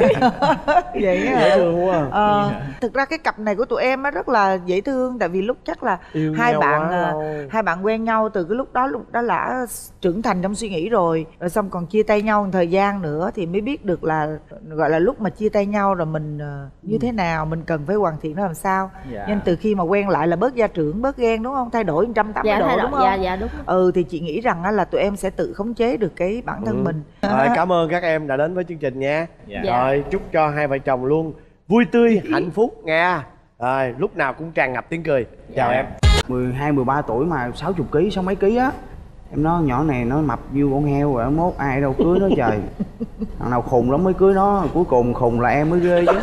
Vậy á dễ thương quá Ờ, thực ra cái cặp này của tụi em á rất là dễ thương tại vì lúc chắc là Yêu hai bạn quá lâu. hai bạn quen nhau từ cái lúc đó lúc đó đã trưởng thành trong suy nghĩ rồi. Rồi xong còn chia tay nhau một thời gian nữa thì mới biết được là gọi là lúc mà chia tay nhau rồi mình như thế nào mình cần phải hoàn thiện nó làm sao. Dạ. nên từ khi mà quen lại là bớt gia trưởng bớt ghen đúng không? Thay đổi 180 dạ độ thay đổi. đúng không? Dạ dạ đúng. Ừ thì chị nghĩ rằng á là tụi em sẽ tự khống chế được cái bản thân Ừ. mình. Rồi cảm ơn các em đã đến với chương trình nha. Dạ. rồi chúc cho hai vợ chồng luôn vui tươi [LAUGHS] hạnh phúc nha. Rồi lúc nào cũng tràn ngập tiếng cười. Chào Dạ. em. 12, 13 tuổi mà 60 kg, sáu mấy ký á Em nói nhỏ này nó mập như con heo rồi, mốt ai đâu cưới nó trời. [LAUGHS] Thằng nào khùng lắm mới cưới nó, cuối cùng khùng là em mới ghê chứ.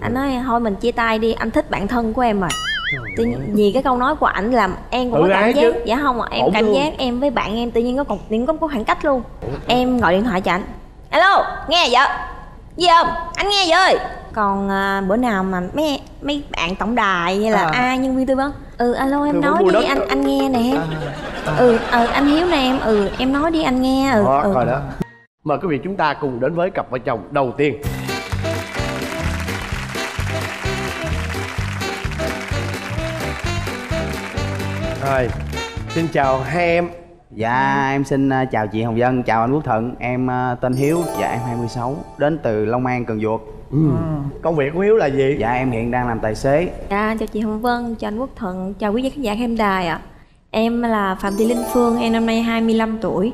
Anh nói thôi mình chia tay đi anh thích bạn thân của em rồi tự nhiên vì cái câu nói của ảnh làm em cũng Tự có cảm giác chứ. dạ không ạ em Tổn cảm thương. giác em với bạn em tự nhiên có còn nhiên có, có khoảng cách luôn. Em gọi điện thoại cho anh alo nghe vợ gì không? Anh nghe rồi còn à, bữa nào mà mấy mấy bạn tổng đài hay là À. ai nhân viên tư vấn ừ alo em vấn nói đi đất. anh anh nghe nè ừ ừ anh hiếu nè em ừ em nói đi anh nghe ừ, đó ừ. coi đó mời quý vị chúng ta cùng đến với cặp vợ chồng đầu tiên rồi xin chào hai em Dạ em xin ờ, chào chị Hồng Vân, chào anh Quốc Thuận. Em ờ, tên Hiếu, dạ em 26 Đến từ Long An, Cần Duộc. Công việc của hiếu là gì? Dạ em hiện đang làm tài xế. Dạ, chào chị Hồng Vân, chào anh Quốc Thuận, chào quý vị khán giả em đài ạ. Em là Phạm Thị Linh Phương, em năm nay 25 tuổi.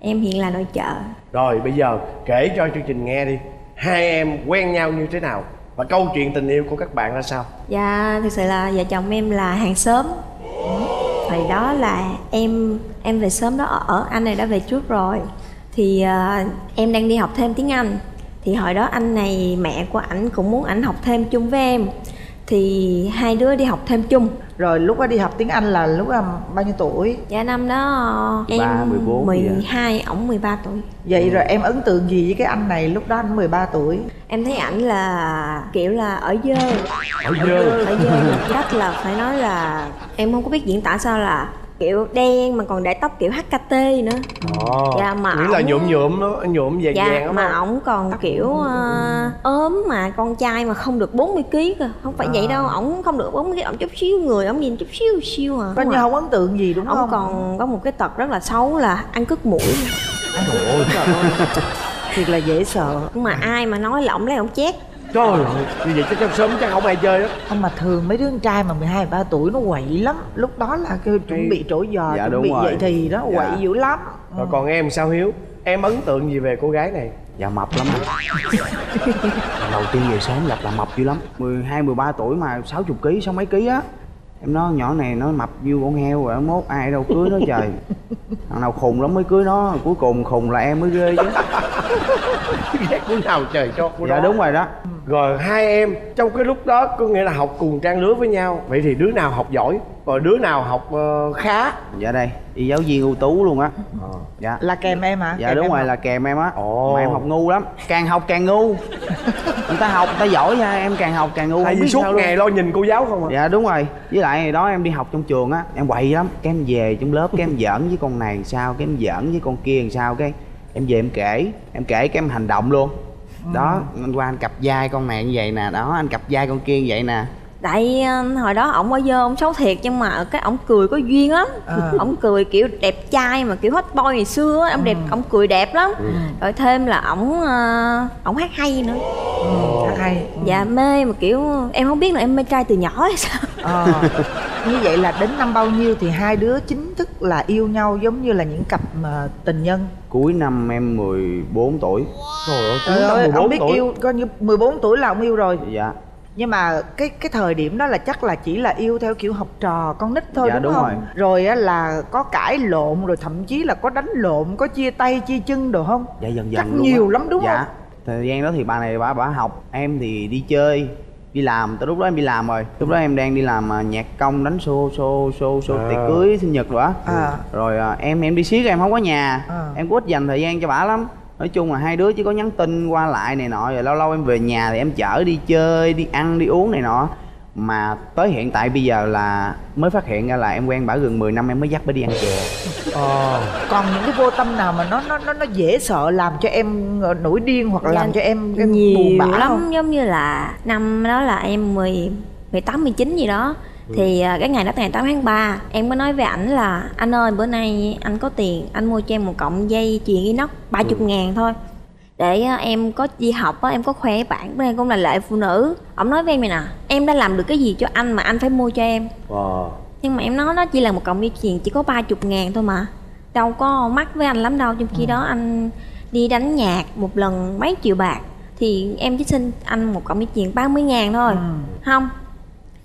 Em hiện là nội trợ. rồi bây giờ kể cho chương trình nghe đi. Hai em quen nhau như thế nào? Và câu chuyện tình yêu của các bạn ra sao? Dạ, thực sự là vợ chồng em là hàng xóm. Hồi đó là em em về sớm đó ở, anh này đã về trước rồi. Thì uh, em đang đi học thêm tiếng Anh. Thì hồi đó anh này mẹ của ảnh cũng muốn ảnh học thêm chung với em. Thì hai đứa đi học thêm chung. rồi lúc đó đi học tiếng anh là lúc là bao nhiêu tuổi Dạ năm đó em 13, 14 gì à? 12, ổng 13 tuổi. vậy rồi em ấn tượng gì với cái anh này lúc đó anh 13 tuổi em thấy ảnh là kiểu là ở dơ ở dơ ở dơ cách là phải nói là em không có biết diễn tả sao là kiểu đen mà còn để tóc kiểu HKT nữa. Ồ, Dạ, mà nghĩa là ổng- nhuộm nhuộm nó nhuộm vàng dạ vàng mà mà ổng còn kiểu ờ, ốm mà con trai mà không được 40 kg cơ. Không phải vậy đâu ổng không được 40 kg ổng chút xíu người ổng nhìn chút xíu xíu à. Coi như không ấn tượng gì đúng ổng không? còn có một cái tật rất là xấu là ăn cứt mũi thiệt là dễ sợ. Nhưng mà ai mà nói là ổng lấy ổng chét trời ơi như vậy chắc trong sớm chắc không ai chơi đó. Không mà thường mấy đứa con trai mà 12 13 tuổi nó quậy lắm. Lúc đó là kêu chuẩn bị trổ giò Dạ, chuẩn đúng bị rồi. dậy thì đó Dạ. quậy dữ lắm. Rồi còn em sao hiếu? Em ấn tượng gì về cô gái này? Dạ mập lắm anh. Lần [LAUGHS] đầu tiên về sớm gặp là mập dữ lắm. 12, 13 tuổi mà 60 kg, sáu mấy ký á. Em nói nhỏ này nó mập như con heo rồi, mốt ai đâu cưới nó trời. [LAUGHS] Thằng nào khùng lắm mới cưới nó, cuối cùng khùng là em mới ghê chứ ghét của nào trời cho của Dạ đó. đúng rồi đó. Rồi hai em trong cái lúc đó có nghĩa là học cùng trang lứa với nhau. Vậy thì đứa nào học giỏi rồi đứa nào học ờ, khá? Dạ đây, đi giáo viên ưu tú luôn á. Dạ. Là kèm em hả? Dạ Kèm đúng rồi hả? là kèm em á. Ồ. Mà em học ngu lắm. Càng học càng ngu. Người ta học, người ta giỏi nha, em càng học càng ngu. Tại vì biết suốt ngày lo nhìn cô giáo không à? Dạ đúng rồi. Với lại đó em đi học trong trường á Em quậy lắm. Cái em về trong lớp Cái em giỡn với con này sao Cái em giỡn với con kia làm sao Cái em về em kể Em kể cái em hành động luôn. Đó anh qua anh cặp vai con này như vậy nè Đó anh cặp vai con kia như vậy nè tại ờ, hồi đó ổng ở dơ ổng xấu thiệt nhưng mà ở cái ổng cười có duyên lắm. À. ổng cười kiểu đẹp trai mà kiểu hot boy ngày xưa á ổng đẹp ổng cười đẹp lắm. Rồi thêm là ổng ờ, ổng hát hay nữa. Hát hay. Dạ mê mà kiểu em không biết là em mê trai từ nhỏ hay sao. Ờ, như vậy là đến năm bao nhiêu thì hai đứa chính thức là yêu nhau giống như là những cặp mà tình nhân? Cuối năm em 14 tuổi. Trời ơi Trời chúng ta ơi, 14 ông biết tuổi. yêu coi như 14 tuổi là ông yêu rồi. Dạ nhưng mà cái cái thời điểm đó là chắc là chỉ là yêu theo kiểu học trò con nít thôi Dạ, đúng, đúng không rồi. rồi á là có cãi lộn rồi thậm chí là có đánh lộn có chia tay chia chân đồ không Dạ dần dần Chắc luôn nhiều á. lắm đúng dạ. không? Thời gian đó thì bà này bà bà học Em thì đi chơi Đi làm Tới lúc đó em đi làm rồi Lúc đó em đang đi làm à, nhạc công đánh xô xô xô xô À. tiệc cưới sinh nhật rồi á À. Rồi à, em em đi xiết em không có nhà À. Em có ít dành thời gian cho bà lắm Nói chung là hai đứa chỉ có nhắn tin qua lại này nọ Rồi lâu lâu em về nhà thì em chở đi chơi, đi ăn, đi uống này nọ. Mà tới hiện tại bây giờ là mới phát hiện ra là em quen bả gần 10 năm em mới dắt bả đi ăn chè. Ờ còn những cái vô tâm nào mà nó nó nó nó dễ sợ làm cho em ờ, nổi điên hoặc là làm cho em, em buồn nhiều bã lắm không? giống như là năm đó là em 10 18 19 gì đó thì à, cái ngày đó ngày 8 tháng 3 em có nói với ảnh là anh ơi bữa nay anh có tiền anh mua cho em một cọng dây chuyền inox 30 ngàn thôi. Để à, em có đi học á em có khoe với bạn bữa nay cũng là lệ phụ nữ. Ông nói với em này nè em đã làm được cái gì cho anh mà anh phải mua cho em? Ờ nhưng mà em nói nó chỉ là một cọng dây chuyền chỉ có 30 ngàn thôi mà. Đâu có mắc với anh lắm đâu trong khi đó anh đi đánh nhạc một lần mấy triệu bạc thì em chỉ xin anh một cọng dây chuyền 30 ngàn thôi. Không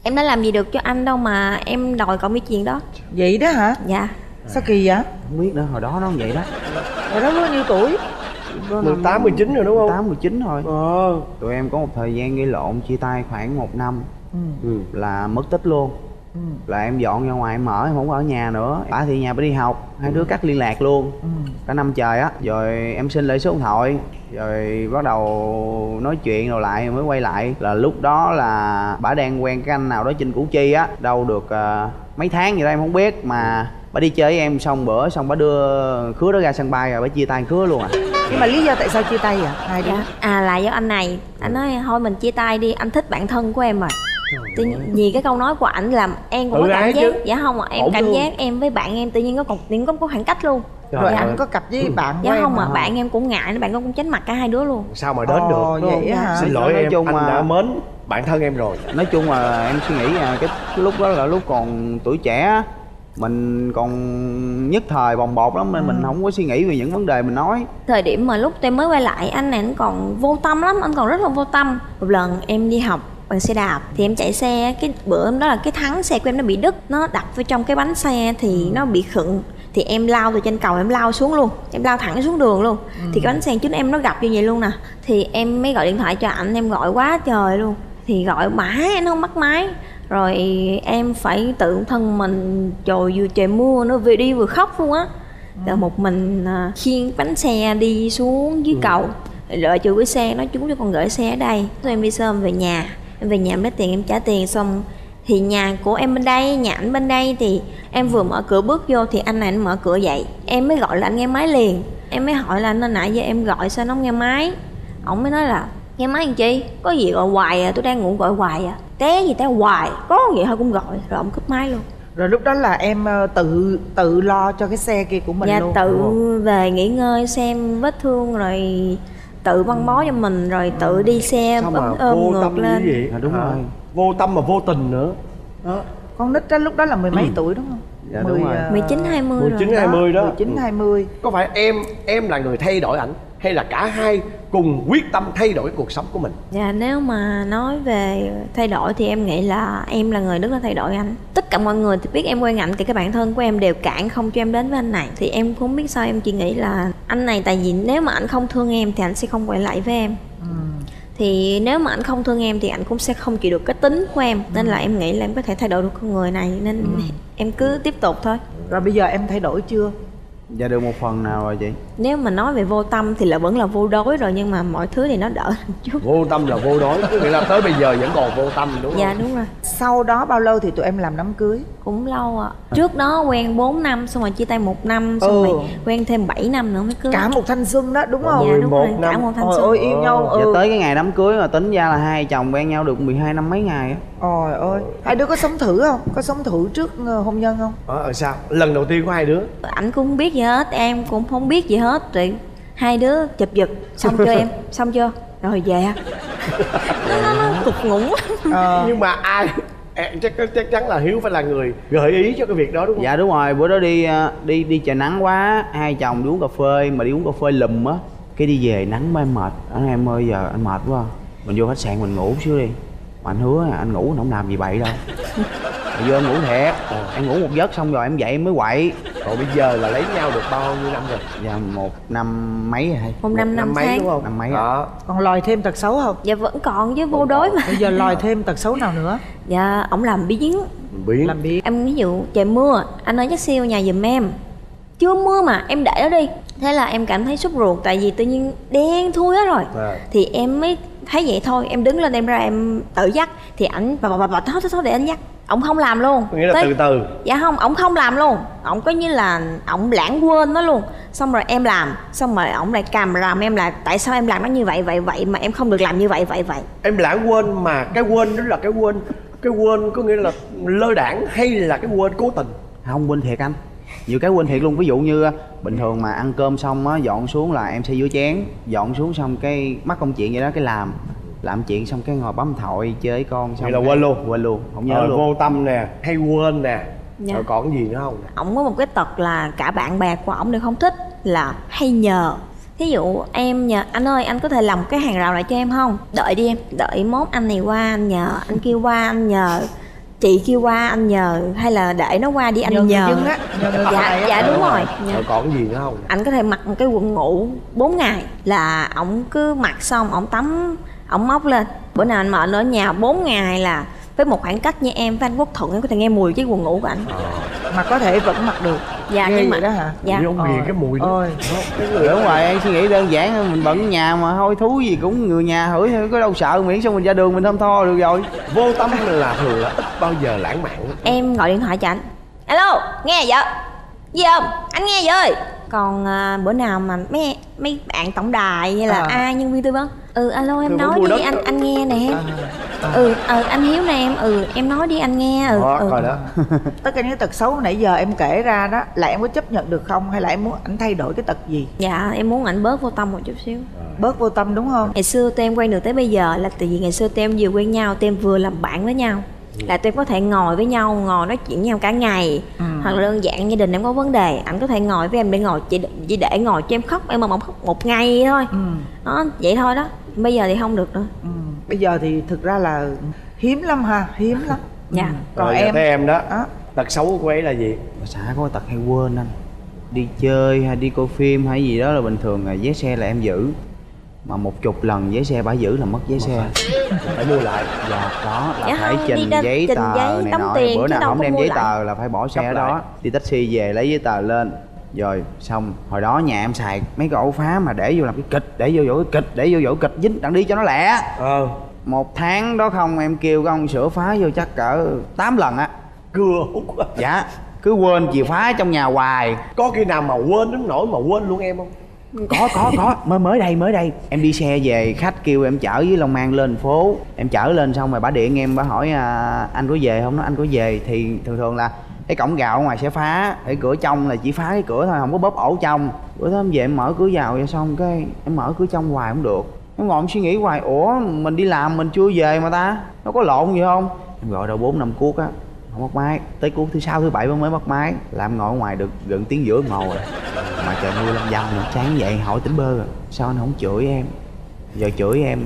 em đã làm gì được cho anh đâu mà em đòi cậu mấy chuyện đó. Vậy đó hả? Dạ. Sao kỳ vậy? Không biết nữa hồi đó nó vậy đó. Rồi đó bao nhiêu tuổi? 18, 19 rồi đúng không? 18, 19 thôi Ờ. Tụi em có một thời gian gây lộn chia tay khoảng một năm. Ừ. là mất tích luôn. Là em dọn ra ngoài em ở em không có ở nhà nữa. Bả thì nhà bả đi học hai đứa cắt liên lạc luôn. Cả năm trời á rồi em xin lại số điện thoại rồi bắt đầu nói chuyện rồi lại mới quay lại. Là lúc đó là bả đang quen cái anh nào đó trên củ chi á. Đâu được à, mấy tháng gì đó em không biết mà bả đi chơi với em xong bữa xong bả đưa khứa đó ra sân bay rồi bả chia tay khứa luôn à. Nhưng mà lý do tại sao chia tay vậy? Hai đứa dạ. À là do anh này. Anh nói thôi mình chia tay đi anh thích bạn thân của em rồi. Tự nhiên vì cái câu nói của ảnh làm em cũng Tự có cảm giác chứ. dạ không ạ em Ổn cảm thương. giác em với bạn em tự nhiên có còn nhiên có, có khoảng cách luôn Trời rồi ơi. anh có cặp với bạn của dạ em không hả? mà bạn em cũng ngại bạn em cũng tránh mặt cả hai đứa luôn. Sao mà đến Ồ, được đúng vậy không? hả? Xin lỗi Nói em, chung anh mà- đã mến bản thân em rồi. Nói chung là em suy nghĩ à, cái lúc đó là lúc còn tuổi trẻ mình còn nhất thời bồng bột lắm nên mình không có suy nghĩ về những vấn đề mình nói. Thời điểm mà lúc em mới quay lại anh này anh còn vô tâm lắm anh còn rất là vô tâm. Một lần em đi học bằng xe đạp thì em chạy xe cái bữa hôm đó là cái thắng xe của em nó bị đứt nó đập vào trong cái bánh xe thì nó bị khựng thì em lao từ trên cầu em lao xuống luôn. Em lao thẳng xuống đường luôn. Thì cái bánh xe trước em nó gặp như vậy luôn nè. Thì em mới gọi điện thoại cho ảnh em gọi quá trời luôn. Thì gọi mãi anh không bắt máy. Rồi em phải tự thân mình trời vừa trời mưa nó vừa đi vừa khóc luôn á. Rồi một mình à, khiêng bánh xe đi xuống dưới cầu. Đợi chú cái xe nói chú cho con gửi xe ở đây. Rồi em đi sớm về nhà. Em về nhà em lấy tiền em trả tiền xong thì nhà của em bên đây nhà anh bên đây thì em vừa mở cửa bước vô thì anh này anh mở cửa dậy. Em mới gọi là anh nghe máy liền. Em mới hỏi là anh nãy giờ em gọi sao nó không nghe máy? Ổng mới nói là nghe máy làm chi? Có gì gọi hoài à? Tôi đang ngủ gọi hoài à? Té gì té hoài có gì thôi cũng gọi. Rồi ổng cúp máy luôn. Rồi lúc đó là em ờ, tự tự lo cho cái xe kia của mình dạ luôn tự về nghỉ ngơi xem vết thương rồi tự băng bó cho mình rồi tự đi xe mà ôm, ngược lên. vậy? À, đúng Hả? rồi. Vô tâm mà vô tình nữa. Đó. con nít đó lúc đó là mười mấy tuổi đúng không? Dạ, đúng rồi. 19 20 rồi 19 20 đó. 19 20 Có phải em em là người thay đổi ảnh Hay là cả hai cùng quyết tâm thay đổi cuộc sống của mình? Dạ nếu mà nói về thay đổi thì em nghĩ là em là người rất là thay đổi anh. Tất cả mọi người thì biết em quen ảnh Thì các bạn thân của em đều cản không cho em đến với anh này. Thì em cũng không biết sao em chỉ nghĩ là Anh này tại vì nếu mà anh không thương em Thì anh sẽ không quay lại với em Thì nếu mà anh không thương em Thì anh cũng sẽ không chịu được cái tính của em. Nên là em nghĩ là em có thể thay đổi được con người này. Nên em cứ tiếp tục thôi. Rồi bây giờ em thay đổi chưa dạ được một phần nào rồi chị? Nếu mà nói về vô tâm thì là vẫn là vô đối rồi Nhưng mà mọi thứ thì nó đỡ chút. Vô tâm là vô đối nghĩa là tới bây giờ vẫn còn vô tâm đúng không? Dạ đúng rồi. Sau đó bao lâu thì tụi em làm đám cưới? Cũng lâu ạ. Trước đó quen 4 năm xong rồi chia tay một năm xong Ừ. rồi quen thêm 7 năm nữa mới cưới. Cả một thanh xuân đó đúng không? dạ đúng rồi 11 cả năm. một thanh Ôi xuân. ôi yêu nhau dạ ừ. tới cái ngày đám cưới mà tính ra là hai chồng quen nhau được 12 năm mấy ngày á Ôi ôi Hai đứa có sống thử không? Có sống thử trước ờ, hôn nhân không? Ờ, ờ, sao? Lần đầu tiên của hai đứa. Ảnh cũng không biết gì hết em cũng không biết gì hết. Rồi hai đứa chụp giật xong chưa em? [LAUGHS] Xong chưa? Rồi về. Nó, nó, nó cục ngủng Ờ. Nhưng mà ai? Em chắc chắc chắn là Hiếu phải là người gợi ý cho cái việc đó đúng không? dạ đúng rồi. Bữa đó đi ờ, đi đi trời nắng quá hai chồng đi uống cà phê mà đi uống cà phê lùm á cái đi về nắng em mệt. Anh em ơi giờ anh mệt quá. Mình vô khách sạn mình ngủ xíu đi mà anh hứa anh ngủ anh không làm gì bậy đâu. Rồi vô em ngủ thiệt. Em ngủ một giấc xong rồi em dậy em mới quậy. Còn bây giờ là lấy nhau được bao nhiêu năm rồi? dạ một năm mấy rồi. Một năm năm mấy tháng. đúng không? Năm mấy Đó. Còn lòi thêm tật xấu không? dạ vẫn còn với vô đối mà. Bây giờ lòi thêm tật xấu nào nữa? dạ ổng làm biến. Biến. Làm biết em ví dụ trời mưa anh ơi chắc siêu nhà giùm em. Chưa mưa mà em để đó đi. Thế là em cảm thấy sốt ruột tại vì tự nhiên đen thui hết rồi. À. thì em mới thấy vậy thôi em đứng lên em ra em tự dắt. Thì ảnh bà bà bà bà thôi thôi thôi để anh dắt. Ổng không làm luôn. Nghĩa là Tới- từ từ. Dạ không ổng không làm luôn. Ổng có như là ổng lãng quên nó luôn. Xong rồi em làm xong rồi ổng lại cầm làm em là tại sao em làm nó như vậy vậy vậy mà em không được làm như vậy vậy vậy. Em lãng quên mà cái quên đó là cái quên Cái quên có nghĩa là lơ đảng hay là cái quên cố tình? Không quên thiệt anh nhiều cái quên thiệt luôn ví dụ như ờ, bình thường mà ăn cơm xong á dọn xuống là em sẽ rửa chén dọn xuống xong cái mắc công chuyện vậy đó cái làm làm chuyện xong cái ngồi bấm thoại chơi với con xong Vậy là quên luôn? quên luôn không nhớ Ờ, luôn Vô tâm nè hay quên nè Dạ. Rồi còn gì nữa không? ổng có một cái tật là cả bạn bè của ổng đều không thích là hay nhờ thí dụ em nhờ anh ơi anh có thể làm cái hàng rào lại cho em không đợi đi em đợi mốt anh này qua anh nhờ anh kia qua anh nhờ chị kêu qua anh nhờ hay là để nó qua đi anh Nhờ nhờ, á, nhờ người dạ dạ đúng rồi. Dạ. rồi còn cái gì nữa không? Anh có thể mặc một cái quần ngủ 4 ngày là ổng cứ mặc xong ổng tắm ổng móc lên. Bữa nào anh mệt ở nhà 4 ngày là với một khoảng cách như em với anh quốc thuận em có thể nghe mùi cái quần ngủ của anh. Mà có thể vẫn mặc được. Dạ Ghê nhưng mà đó hả? dạ. Ông nghiền cái mùi đó. Ôi. Cái người ở ngoài em suy nghĩ đơn giản mình bận nhà mà thôi thú gì cũng người nhà hửi thôi có đâu sợ miễn sao mình ra đường mình thơm tho được rồi. Vô tâm là thường là ít bao giờ lãng mạn. Em gọi điện thoại cho anh. Alo nghe vậy? Gì không? Anh nghe vậy còn à, bữa nào mà mấy mấy bạn tổng đài hay là À. ai nhân viên tư vấn ừ alo em Tư vấn nói mua đi đất. anh anh nghe nè. Ừ ờ anh hiếu nè em ừ em nói đi anh nghe ừ, đó ừ. coi đó. Tất cả những tật xấu nãy giờ em kể ra đó là em có chấp nhận được không? Hay là em muốn ảnh thay đổi cái tật gì? Dạ em muốn ảnh bớt vô tâm một chút xíu. Bớt vô tâm đúng không? Ngày xưa tụi em quen được tới bây giờ là tại vì ngày xưa tụi em vừa quen nhau tụi em vừa làm bạn với nhau là tụi em có thể ngồi với nhau ngồi nói chuyện với nhau cả ngày. Hoặc là đơn giản gia đình em có vấn đề ảnh có thể ngồi với em để ngồi chỉ, chỉ để ngồi cho em khóc em mà không khóc một ngày thôi. Ừ. đó vậy thôi đó. Bây giờ thì không được nữa. Ừ. bây giờ thì thực ra là hiếm lắm ha hiếm lắm. Dạ. Ừ. còn rồi em? tới em đó. Đó. tật xấu của cô ấy là gì? Bà xã có tật hay quên anh? Đi chơi hay đi coi phim hay gì đó là bình thường là vé xe là em giữ mà một chục lần vé xe bà giữ là mất vé xe. Phải mua lại. Dạ đó là Dạ phải không, trình ra- giấy trình tờ giấy, này đóng nọ. Tiền, bữa nào không đem giấy lại. tờ là phải bỏ xe Cấp đó. lại. đi taxi về lấy giấy tờ lên. Rồi xong. Hồi đó nhà em xài mấy cái ổ phá mà để vô làm cái kịch để vô vỗ cái kịch để vô vỗ kịch dính. Đặng đi cho nó lẹ. Ờ. Một tháng đó không em kêu cái ông sửa phá vô chắc cỡ 8 lần á. Cưa hút quá. dạ cứ quên chìa phá trong nhà hoài. Có khi nào mà quên đến nỗi mà quên luôn em không có có có. Mới mới đây mới đây. Em đi xe về khách kêu em chở với long an lên phố. Em chở lên xong rồi bà điện em bà hỏi à, anh có về không? Nó anh có về. Thì thường thường là cái cổng gạo ngoài sẽ phá cái cửa trong là chỉ phá cái cửa thôi không có bóp ổ trong. Bữa đó em về em mở cửa vào vậy xong cái em mở cửa trong hoài không được. Em ngồi em suy nghĩ hoài ủa mình đi làm mình chưa về mà ta? Nó có lộn gì không? Em gọi đâu bốn năm cuốc á không bắt máy. Tới cuốc thứ sáu thứ bảy mới bắt máy. Làm ngồi ở ngoài được gần tiếng rưỡi ngồi rồi. Mà trời mưa lâm dâm nữa. Sáng dậy hỏi tính bơ rồi. Sao anh không chửi em? Giờ chửi em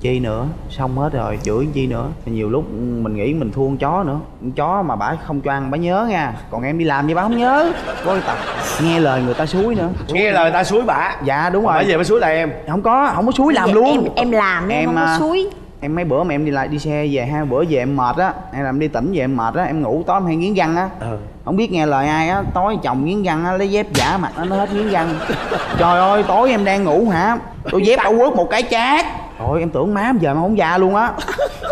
chi nữa? Xong hết rồi chửi chi nữa? Nhiều lúc mình nghĩ mình thua con chó nữa. Con chó mà bả không cho ăn bả nhớ nha. Còn em đi làm gì bả không nhớ. Có cái tập nghe lời người ta suối nữa. Nghe lời ta suối bả. Dạ đúng rồi. bả về mới suối lại em. Không có không có suối làm Dạ, luôn. em em làm em, Em, không có à, suối em mấy bữa mà em đi lại đi xe về hai bữa về em mệt á hay là em đi tỉnh về em mệt á em ngủ tối em hay nghiến răng á. Ờ không biết nghe lời ai á tối chồng nghiến răng á lấy dép giả mặt nó nó hết nghiến răng. [LAUGHS] Trời ơi tối em đang ngủ hả? Tôi dép bảo quất một cái chát. Rồi em tưởng má em giờ mà không già luôn á.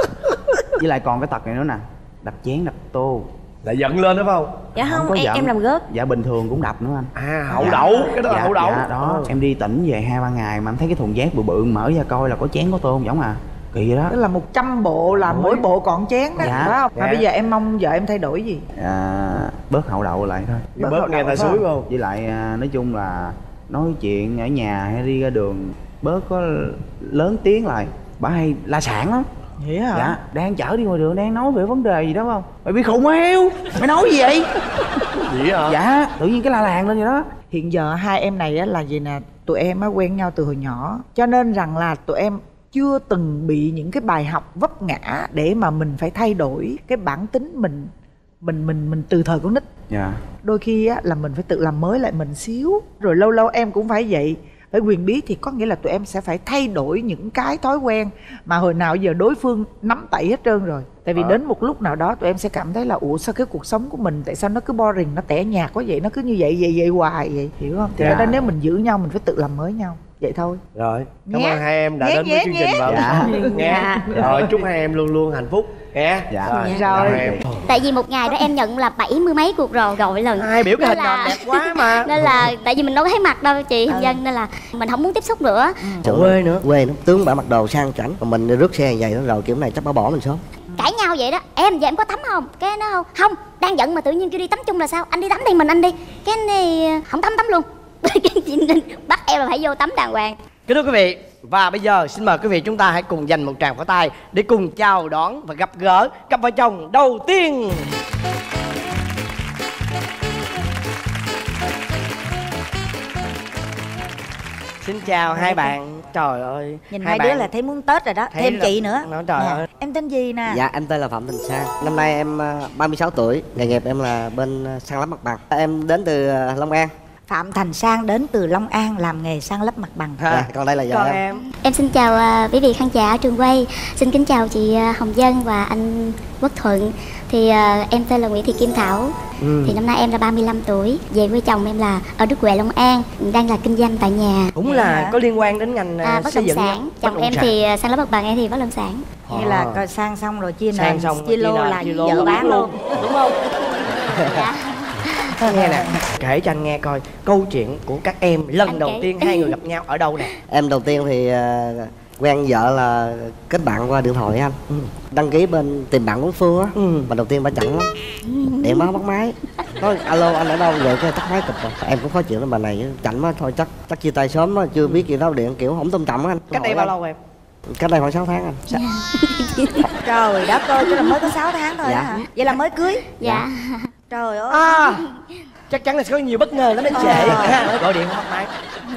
[LAUGHS] Với lại còn cái tật này nữa nè đập chén đập tô. Lại giận lên đó phải không? Dạ không, có em, giận. em làm gớt dạ bình thường cũng đập nữa anh. À hậu Dạ. đậu cái đó là dạ, hậu đậu. dạ, đó. Ờ. em đi tỉnh về hai ba ngày mà em thấy cái thùng rác bự bự mở ra coi là có chén có tô không? Giống à kỳ vậy đó. Tức là 100 bộ là mỗi bộ còn chén đó Dạ. phải không? Mà Dạ. bây giờ em mong vợ em thay đổi gì? À, bớt hậu đậu lại thôi. Cái bớt nghe ta suối không? với lại à, nói chung là nói chuyện ở nhà hay đi ra đường bớt có lớn tiếng lại. Bà hay la sản lắm. Vậy hả? Dạ đang chở đi ngoài đường đang nói về vấn đề gì đó không? Mày bị khùng heo mày nói gì vậy? Vậy hả? Dạ tự nhiên cái la làng lên vậy đó. Hiện giờ hai em này á là gì nè? Tụi em á quen nhau từ hồi nhỏ cho nên rằng là tụi em chưa từng bị những cái bài học vấp ngã để mà mình phải thay đổi cái bản tính mình mình mình mình từ thời con nít. Dạ. Đôi khi á là mình phải tự làm mới lại mình xíu. Rồi lâu lâu em cũng phải vậy. Phải quyền bí thì có nghĩa là tụi em sẽ phải thay đổi những cái thói quen mà hồi nào giờ đối phương nắm tay hết trơn rồi. Tại vì Ờ. đến một lúc nào đó tụi em sẽ cảm thấy là ủa sao cái cuộc sống của mình tại sao nó cứ boring nó tẻ nhạt quá vậy? Nó cứ như vậy vậy vậy hoài vậy? Hiểu không? Thì Dạ. ở đây nếu mình giữ nhau mình phải tự làm mới nhau vậy thôi. Rồi. Cảm ơn hai em đã Nhé, đến với nhé, chương nhé. trình vào Dạ. nghe rồi chúc hai em luôn luôn hạnh phúc nghe Dạ. rồi Dạ. chào hai em. Tại vì một ngày đó em nhận là bảy mươi mấy cuộc rồi gọi lần. Ai biểu cái Nên hình là- đẹp quá mà. [LAUGHS] Nên là tại vì mình đâu có thấy mặt đâu chị hình dân nên là mình không muốn tiếp xúc nữa. Quê nữa. quê nữa. Tướng bả mặc đồ sang chảnh còn mình rước xe vậy đó rồi kiểu này chắc bả bỏ mình sớm. Cãi nhau vậy đó. Em giờ em có tắm không? Cái nó không. Không đang giận mà tự nhiên kêu đi tắm chung là sao? Anh đi tắm đi mình anh đi. Cái này không tắm tắm luôn [LAUGHS] chị nên bắt em là phải vô tắm đàng hoàng. Kính thưa quý vị và bây giờ xin mời quý vị chúng ta hãy cùng dành một tràng pháo tay để cùng chào đón và gặp gỡ cặp vợ chồng đầu tiên. Xin chào hai bạn. Trời ơi Nhìn hai đứa bạn là thấy muốn Tết rồi đó thấy Thêm là- chị nữa. nó trời Nè. ơi. Em tên gì nè? Dạ em tên là Phạm Thành Sang. Năm nay em à, 36 tuổi Nghề nghiệp em là bên à, sang lắp mặt bằng. Em đến từ à, Long An phạm thành sang đến từ long an làm nghề sang lấp mặt bằng. Dạ, Còn đây là vợ còn em. em. Em xin chào à, quý vị khán giả ở trường quay. Xin kính chào chị à, Hồng Dân và anh Quốc Thuận. Thì à, em tên là Nguyễn Thị Kim Thảo. Ừ. Thì năm nay em là 35 tuổi. Về với chồng em là ở Đức Huệ Long An Đang là kinh doanh tại nhà. Cũng là có liên quan đến ngành à, à, bất xây động dựng sản? Chồng Bất em sản. thì à, sang lấp mặt bằng em thì bất động sản. Như là coi sang xong rồi chia nền chia lô là vợ bán luôn. Đúng không? [LAUGHS] Dạ. Nghe nè kể cho anh nghe coi câu chuyện của các em lần Anh đầu kể. tiên hai người gặp nhau ở đâu nè? [LAUGHS] Em đầu tiên thì à, quen vợ là kết bạn qua điện thoại anh. Đăng ký bên tìm bạn của phương á. Mà đầu tiên bà chặn lắm. Điện báo bắt máy. Nói alo anh ở đâu vậy? Cái tắt máy cụp rồi. Em cũng khó chịu với bà này chứ chảnh quá thôi chắc chắc chia tay sớm á chưa biết gì đâu điện kiểu không tôn trọng á anh. Cách đây bao lâu em? Cách đây khoảng 6 tháng anh. [LAUGHS] Trời đất ơi chứ là mới có 6 tháng thôi Dạ. hả? Vậy là mới cưới? Dạ trời ơi. À chắc chắn là sẽ có nhiều bất ngờ lắm mới trễ ha. gọi điện không bắt máy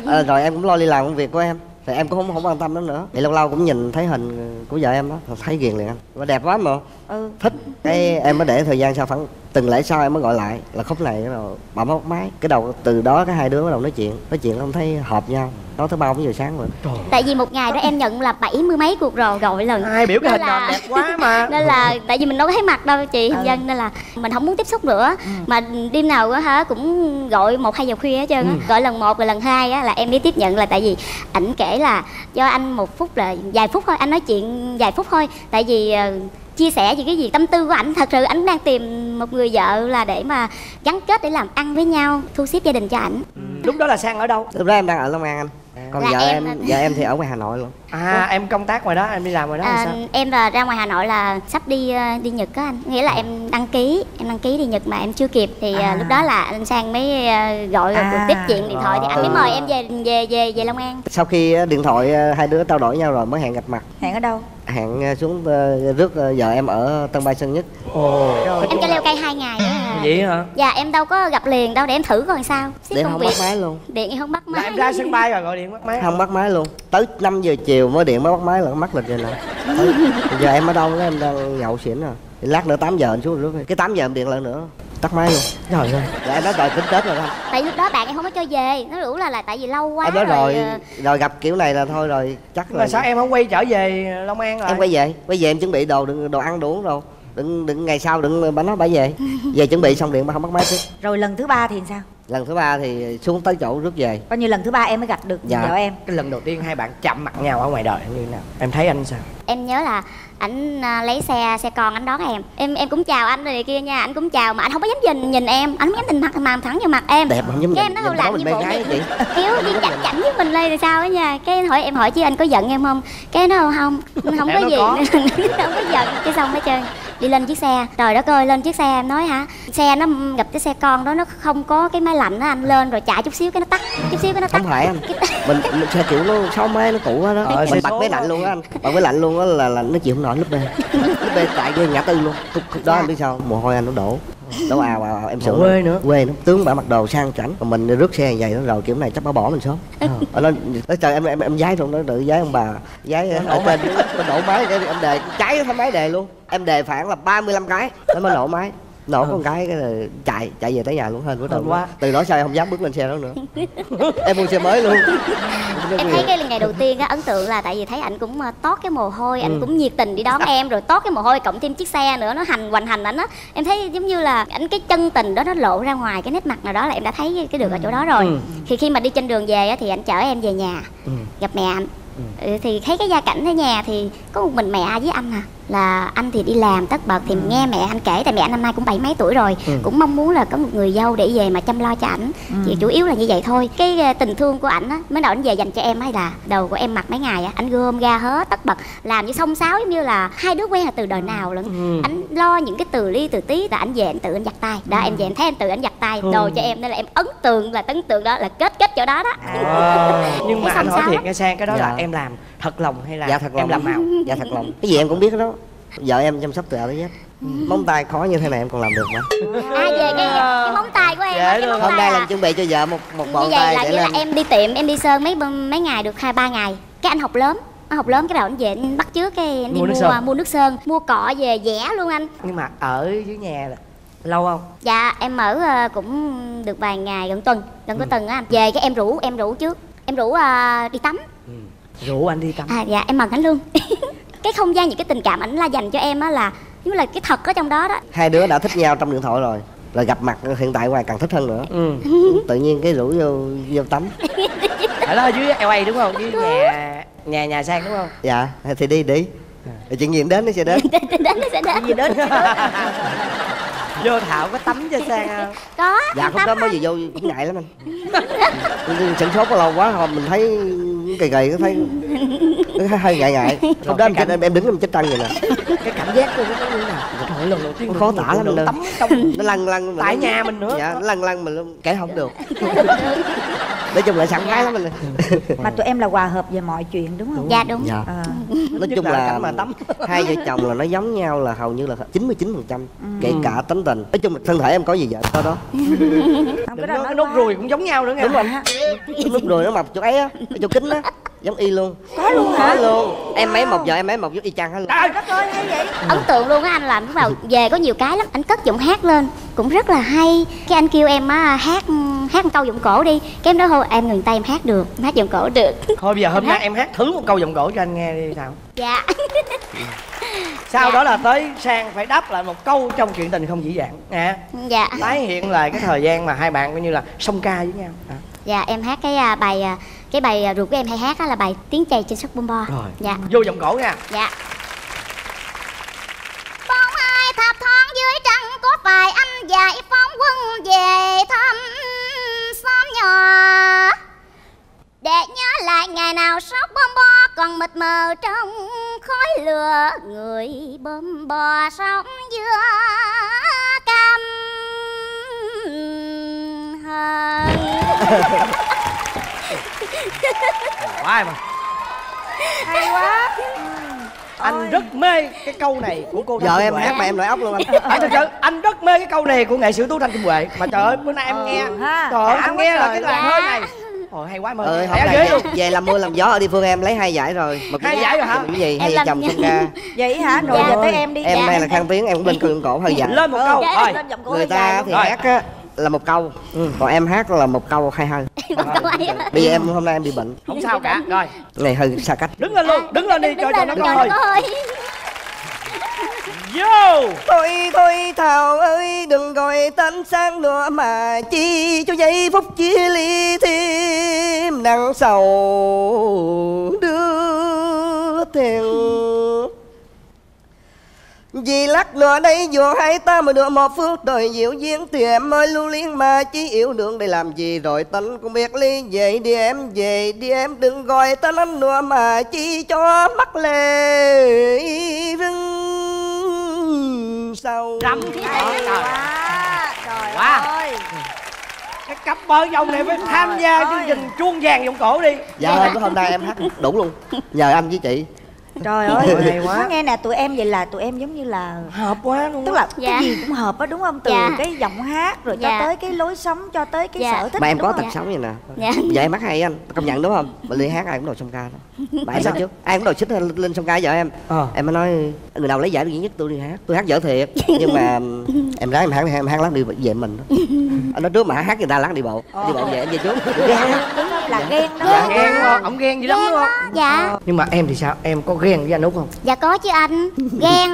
à, rồi em cũng lo đi làm công việc của em. Thì em cũng không không quan tâm lắm nữa. Thì lâu lâu cũng nhìn thấy hình của vợ em đó thấy ghiền liền anh. Và đẹp quá mà. Ừ. Thích. Cái em mới để thời gian sau khoảng từng lễ sau em mới gọi lại là khúc này đầu bà bắt máy. Cái đầu từ đó cái hai đứa bắt đầu nói chuyện. Nói chuyện không thấy hợp nhau. Nói tới ba bốn giờ sáng rồi. Tại vì một ngày đó em nhận là bảy mươi mấy cuộc rồi gọi lần. Ai biểu cái Nên hình là- đẹp quá mà. [LAUGHS] nên là tại vì mình đâu có thấy mặt đâu chị Hồng Ừ. Dân nên là mình không muốn tiếp xúc nữa. Mà đêm nào á hả cũng gọi một hai giờ khuya hết trơn á. Ừ. gọi lần một rồi lần hai á là em đi tiếp nhận là tại vì ảnh kể là cho anh một phút là vài phút thôi anh nói chuyện vài phút thôi. Tại vì ờ, chia sẻ những cái gì tâm tư của ảnh. Thật sự ảnh đang tìm một người vợ là để mà gắn kết để làm ăn với nhau thu xếp gia đình cho ảnh. Lúc đó là sang ở đâu? Lúc đó em đang ở long an anh còn Là vợ em- em vợ em thì ở ngoài hà nội luôn. À em công tác ngoài đó em đi làm ngoài đó À, hay sao? em là ra ngoài Hà Nội là sắp đi ờ, đi Nhật á anh. Nghĩa là em đăng ký em đăng ký đi Nhật mà em chưa kịp thì ờ, À. lúc đó là anh Sang mới ờ, gọi À. tiếp chuyện điện thoại thì anh mới mời em về về về về Long An. Sau khi điện thoại hai đứa trao đổi nhau rồi mới hẹn gặp mặt. Hẹn ở đâu? Hẹn xuống rước vợ em ở tân bay sơn nhất. Ồ. Em cho leo cây hai ngày. Vậy hả? Dạ em đâu có gặp liền đâu để em thử coi sao. Xếp công không việc. bắt máy luôn. Điện không bắt máy. em ra sân bay rồi gọi điện bắt máy. Không bắt máy luôn. Tới 5 giờ chiều mới điện mới bắt máy là mắc lịch rồi nè. Giờ em ở đâu đó em đang nhậu xỉn rồi thì lát nữa 8 giờ anh xuống rước cái 8 giờ em điện lại nữa. Tắt máy luôn. Trời ơi. Là em nói rồi tính tết rồi đó. Tại lúc đó bạn em không có cho về. Nó rủ là là tại vì lâu quá em nói rồi ờ, rồi gặp kiểu này là thôi rồi chắc Mà sao em không quay trở về Long An rồi? em quay về quay về em chuẩn bị đồ đồ ăn đồ uống rồi đừng đừng ngày sau đừng bà nói bà về. Về chuẩn bị xong điện bà không bắt máy tiếp. Rồi lần thứ ba thì sao? Lần thứ ba thì xuống tới chỗ rước về. Bao nhiêu lần thứ ba em mới gặp được Dạ. vợ em. Cái lần đầu tiên hai bạn chạm mặt nhau ở ngoài đời như thế nào? Em thấy anh sao? em nhớ là ảnh à, lấy xe xe con ảnh đón em. Em em cũng chào anh rồi này kia nha. Ảnh cũng chào mà anh không có dám nhìn nhìn em. Anh không dám nhìn mặt màm thẳng vào mặt em. Đẹp mà không dám cái nhìn em nhìn [LAUGHS] không làm như mình bộ gái đi chị kiểu đi chảnh chảnh với mình lên thì sao á nha. Cái hỏi em hỏi chứ anh có giận em không? Cái nó không không Em có gì. [LAUGHS] không có giận cái xong hết trơn đi lên chiếc xe. Trời đất ơi lên chiếc xe em nói hả? Xe nó gặp cái xe con đó nó không có cái máy lạnh đó anh. Lên rồi chạy chút xíu cái nó tắt chút xíu cái nó tắt. Không phải anh [LAUGHS] mình, mình xe kiểu nó sáu mấy nó cũ quá đó. Ờ, xe mình bật máy lạnh luôn á anh. Bật máy lạnh luôn á là là nó chịu không nổi lúc bê lúc bê chạy vô ngã tư luôn. Đó anh biết sao mồ hôi anh nó đổ đổ ào ào, ào em sửa quê nữa. quê nữa. Tướng bả mặc đồ sang chảnh. Còn mình rước xe vậy đó rồi kiểu này chắc bả bỏ mình sớm. Ờ. nó nói trời em em em giái luôn nó tự giái ông bà. Giái ở trên. nó đổ máy em đề. Cháy cái máy đề luôn. Em đề khoảng là 35 cái nó mới nổ máy nổ con cái cái là chạy chạy về tới nhà luôn hên của Hên quá. từ đó em không dám bước lên xe đó nữa [LAUGHS] em mua xe mới luôn em thấy cái ngày đầu tiên á ấn tượng là tại vì thấy ảnh cũng ờ, tót cái mồ hôi ảnh Ừ. cũng nhiệt tình đi đón em rồi tót cái mồ hôi cộng thêm chiếc xe nữa nó hành hoành hành ảnh á em thấy giống như là ảnh cái chân tình đó nó lộ ra ngoài cái nét mặt nào đó là em đã thấy cái được ở chỗ đó rồi Ừ. thì khi mà đi trên đường về á thì ảnh chở em về nhà Ừ. gặp mẹ anh Ừ, thì thấy cái gia cảnh ở nhà thì có một mình mẹ với anh à. Là anh thì đi làm tất bật thì nghe mẹ anh kể tại mẹ anh năm nay cũng bảy mấy tuổi rồi. Ừ. cũng mong muốn là có một người dâu để về mà chăm lo cho ảnh. Thì chủ yếu là như vậy thôi. Cái ờ, tình thương của ảnh á mới đầu ảnh về dành cho em hay là đầu của em mặc mấy ngày á ảnh gom ra hết tất bật. Làm như xông xáo giống như là hai đứa quen là từ đời nào lận. Ừ. ảnh lo những cái từ ly từ tí là ảnh về ảnh tự ảnh giặt tay. Đó em về em thấy anh tự ảnh giặt tay Ừ. đồ cho em nên là em ấn tượng là ấn tượng đó là kết kết chỗ đó đó. À, nhưng mà anh xáo thiệt nghe sang cái đó là Dạ. em làm thật lòng hay là dạ thật lòng em làm màu? dạ thật lòng. Cái gì em cũng biết đó. Vợ em chăm sóc từ tới Z móng tay khó như thế này em còn làm được mà. À về cái cái móng tay của em á, cái móng hôm nay là là chuẩn bị cho vợ một một bộ như vậy tay là để như là lên. em đi tiệm em đi sơn mấy mấy ngày được hai ba ngày. Cái anh học lớn Nó học lớn cái đầu anh về anh bắt trước cái anh đi Mua mua nước sơn. mua nước sơn mua cọ về vẽ luôn anh. Nhưng mà ở dưới nhà là lâu không? Dạ em ở ờ, cũng được vài ngày gần tuần gần có tuần á anh. Về cái em rủ em rủ trước. Em rủ ờ, đi tắm rủ anh đi tắm. À dạ em mừng anh luôn. [LAUGHS] Cái không gian những cái tình cảm ảnh là dành cho em á là giống như là cái thật ở trong đó đó. Hai đứa đã thích nhau trong điện thoại rồi rồi gặp mặt hiện tại ngoài càng thích hơn nữa. Ừ. [LAUGHS] tự nhiên cái rủ vô vô tắm. [LAUGHS] Ở đó dưới LA đúng không? Dưới nhà nhà nhà sang đúng không? Dạ thì đi đi. Rồi chuyện gì đến nó sẽ đến. Đến nó sẽ đến. Gì đến vô thảo có tắm cho sang không có dạ không tắm có mới gì vô cũng ngại lắm anh. Sửng sốt có lâu quá hồi mình thấy gầy gầy cái thấy hơi ngại ngại. Hôm đó em, chết- em, em đứng em chết trăng rồi nè. cái cảm giác của nó như thế nào? Trời lần đầu tiên khó tả lắm luôn. tắm trong nó lăn lăn tại nhà mình nữa. Dạ nó lăn lăn mà nó kể không được [LAUGHS] nói chung là sẵn khoái lắm anh mà tụi em là hòa hợp về mọi chuyện đúng không? Dạ đúng. Dạ. À. nói chung là tắm. [LAUGHS] hai vợ chồng là nó giống nhau là hầu như là 99% phần trăm Ừ. kể cả tính tình. Nói chung là thân thể em có gì vậy? Có đó. [LAUGHS] Không cái đó nói cái nốt ruồi cũng giống nhau nữa nghe. Đúng rồi. Lúc rồi nó mập chỗ ấy á chỗ kính á giống y luôn. Có luôn hả? có luôn. Em mấy một giờ em mấy một giống y chang hết luôn. Trời đất ơi hay vậy. Ấn tượng luôn á anh làm lúc vào về có nhiều cái lắm anh cất giọng hát lên. Cũng rất là hay. Cái anh kêu em á hát hát một câu giọng cổ đi. Cái em nói thôi em người tay em hát được em hát giọng cổ được. Thôi bây giờ hôm nay em hát thử một câu giọng cổ cho anh nghe đi thảo dạ. [LAUGHS] Sau đó là tới sang phải đáp lại một câu trong chuyện tình không dĩ dãn nha dạ. Tái hiện lại cái thời gian mà hai bạn coi như là song ca với nhau. À. dạ em hát cái à, bài à, cái bài à, ruột của em hay hát á là bài tiếng chày trên sóc bom bo. Rồi. Dạ. Vô giọng cổ nha. Dạ. Bóng ai thập thoáng dưới trăng có phải anh dạy phóng quân về thăm xóm nhỏ. Để nhớ lại ngày nào sóc bom bo còn mịt mờ trong khói lửa. Người bom bò sống giữa cam hờn [LAUGHS] quá mà? Hay quá. Anh rất mê cái câu này của cô giờ Thanh em hát mà em nổi óc luôn anh. [LAUGHS] Anh thật sự anh rất mê cái câu này của nghệ sĩ tú thanh kim huệ. Mà trời ơi bữa nay em nghe. Ha. trời ơi em nghe là cái làn Dạ. hơi này. Ôi hay quá mơ. Ơi hôm Thẻ nay ghế về, về làm mưa làm gió ở địa phương em lấy hai giải rồi. Một Hai giải rồi hả? cái gì Em hai vợ làm chồng song ca vậy hả? Rồi Dạ. giờ tới em đi em Dạ. đây là khang tiếng em cũng bên cường cổ hơi dài. Lên một câu Dạ. rồi. Cổ người ta thì hát á là một câu. Còn em hát là một câu hay hơi [LAUGHS] bây giờ em hôm nay em bị bệnh. Không sao cả. Rồi. Này hơi xa cách. Đứng lên luôn đứng lên đi cho cho nó có hơi vô. Thôi thôi thảo ơi đừng gọi tên sang nữa mà chi cho giây phút chia ly thêm nặng sầu vì lát nữa đây vừa hai ta mà được một phút đời dịu dàng thì em ơi lưu liên mà chỉ yêu đương để làm gì rồi. Tính cũng biết ly vậy đi em về đi em đừng gọi tên anh nữa mà chỉ cho mắt lệ rưng sâu rắm hay trời quá trời Quá. ơi. Cái cặp vợ chồng này phải tham gia chương trình chuông vàng giọng cổ đi. Dạ ơi hôm nay em hát đủ luôn. Nhờ anh với chị trời ơi hay quá. nghe nè tụi em vậy là tụi em giống như là hợp quá luôn tức là Dạ. cái gì cũng hợp á đúng không? Từ Dạ. cái giọng hát rồi Dạ. cho tới cái lối sống cho tới cái Dạ. sở thích mà em có tật xấu vậy nè? Dạ. giờ em hát hay anh? Công nhận đúng không? Mà ly hát ai cũng đòi song ca đó mà em Sao? nói trước. Ai cũng đòi xích lên, lên song ca vợ em. Ờ. em mới nói người nào lấy giải được duy nhất tôi đi hát. Tôi hát dở thiệt. Nhưng mà em ráng em hát em hát lát đi về mình đó. Anh nói trước mà hát người ta lát đi bộ. Đi bộ về em về trước. Là ghen đó. Dạ. Ghen đúng không? Ổng ghen gì lắm đúng không? dạ. Nhưng mà em thì sao? Em có ghen với anh út không? Dạ có chứ anh. Ghen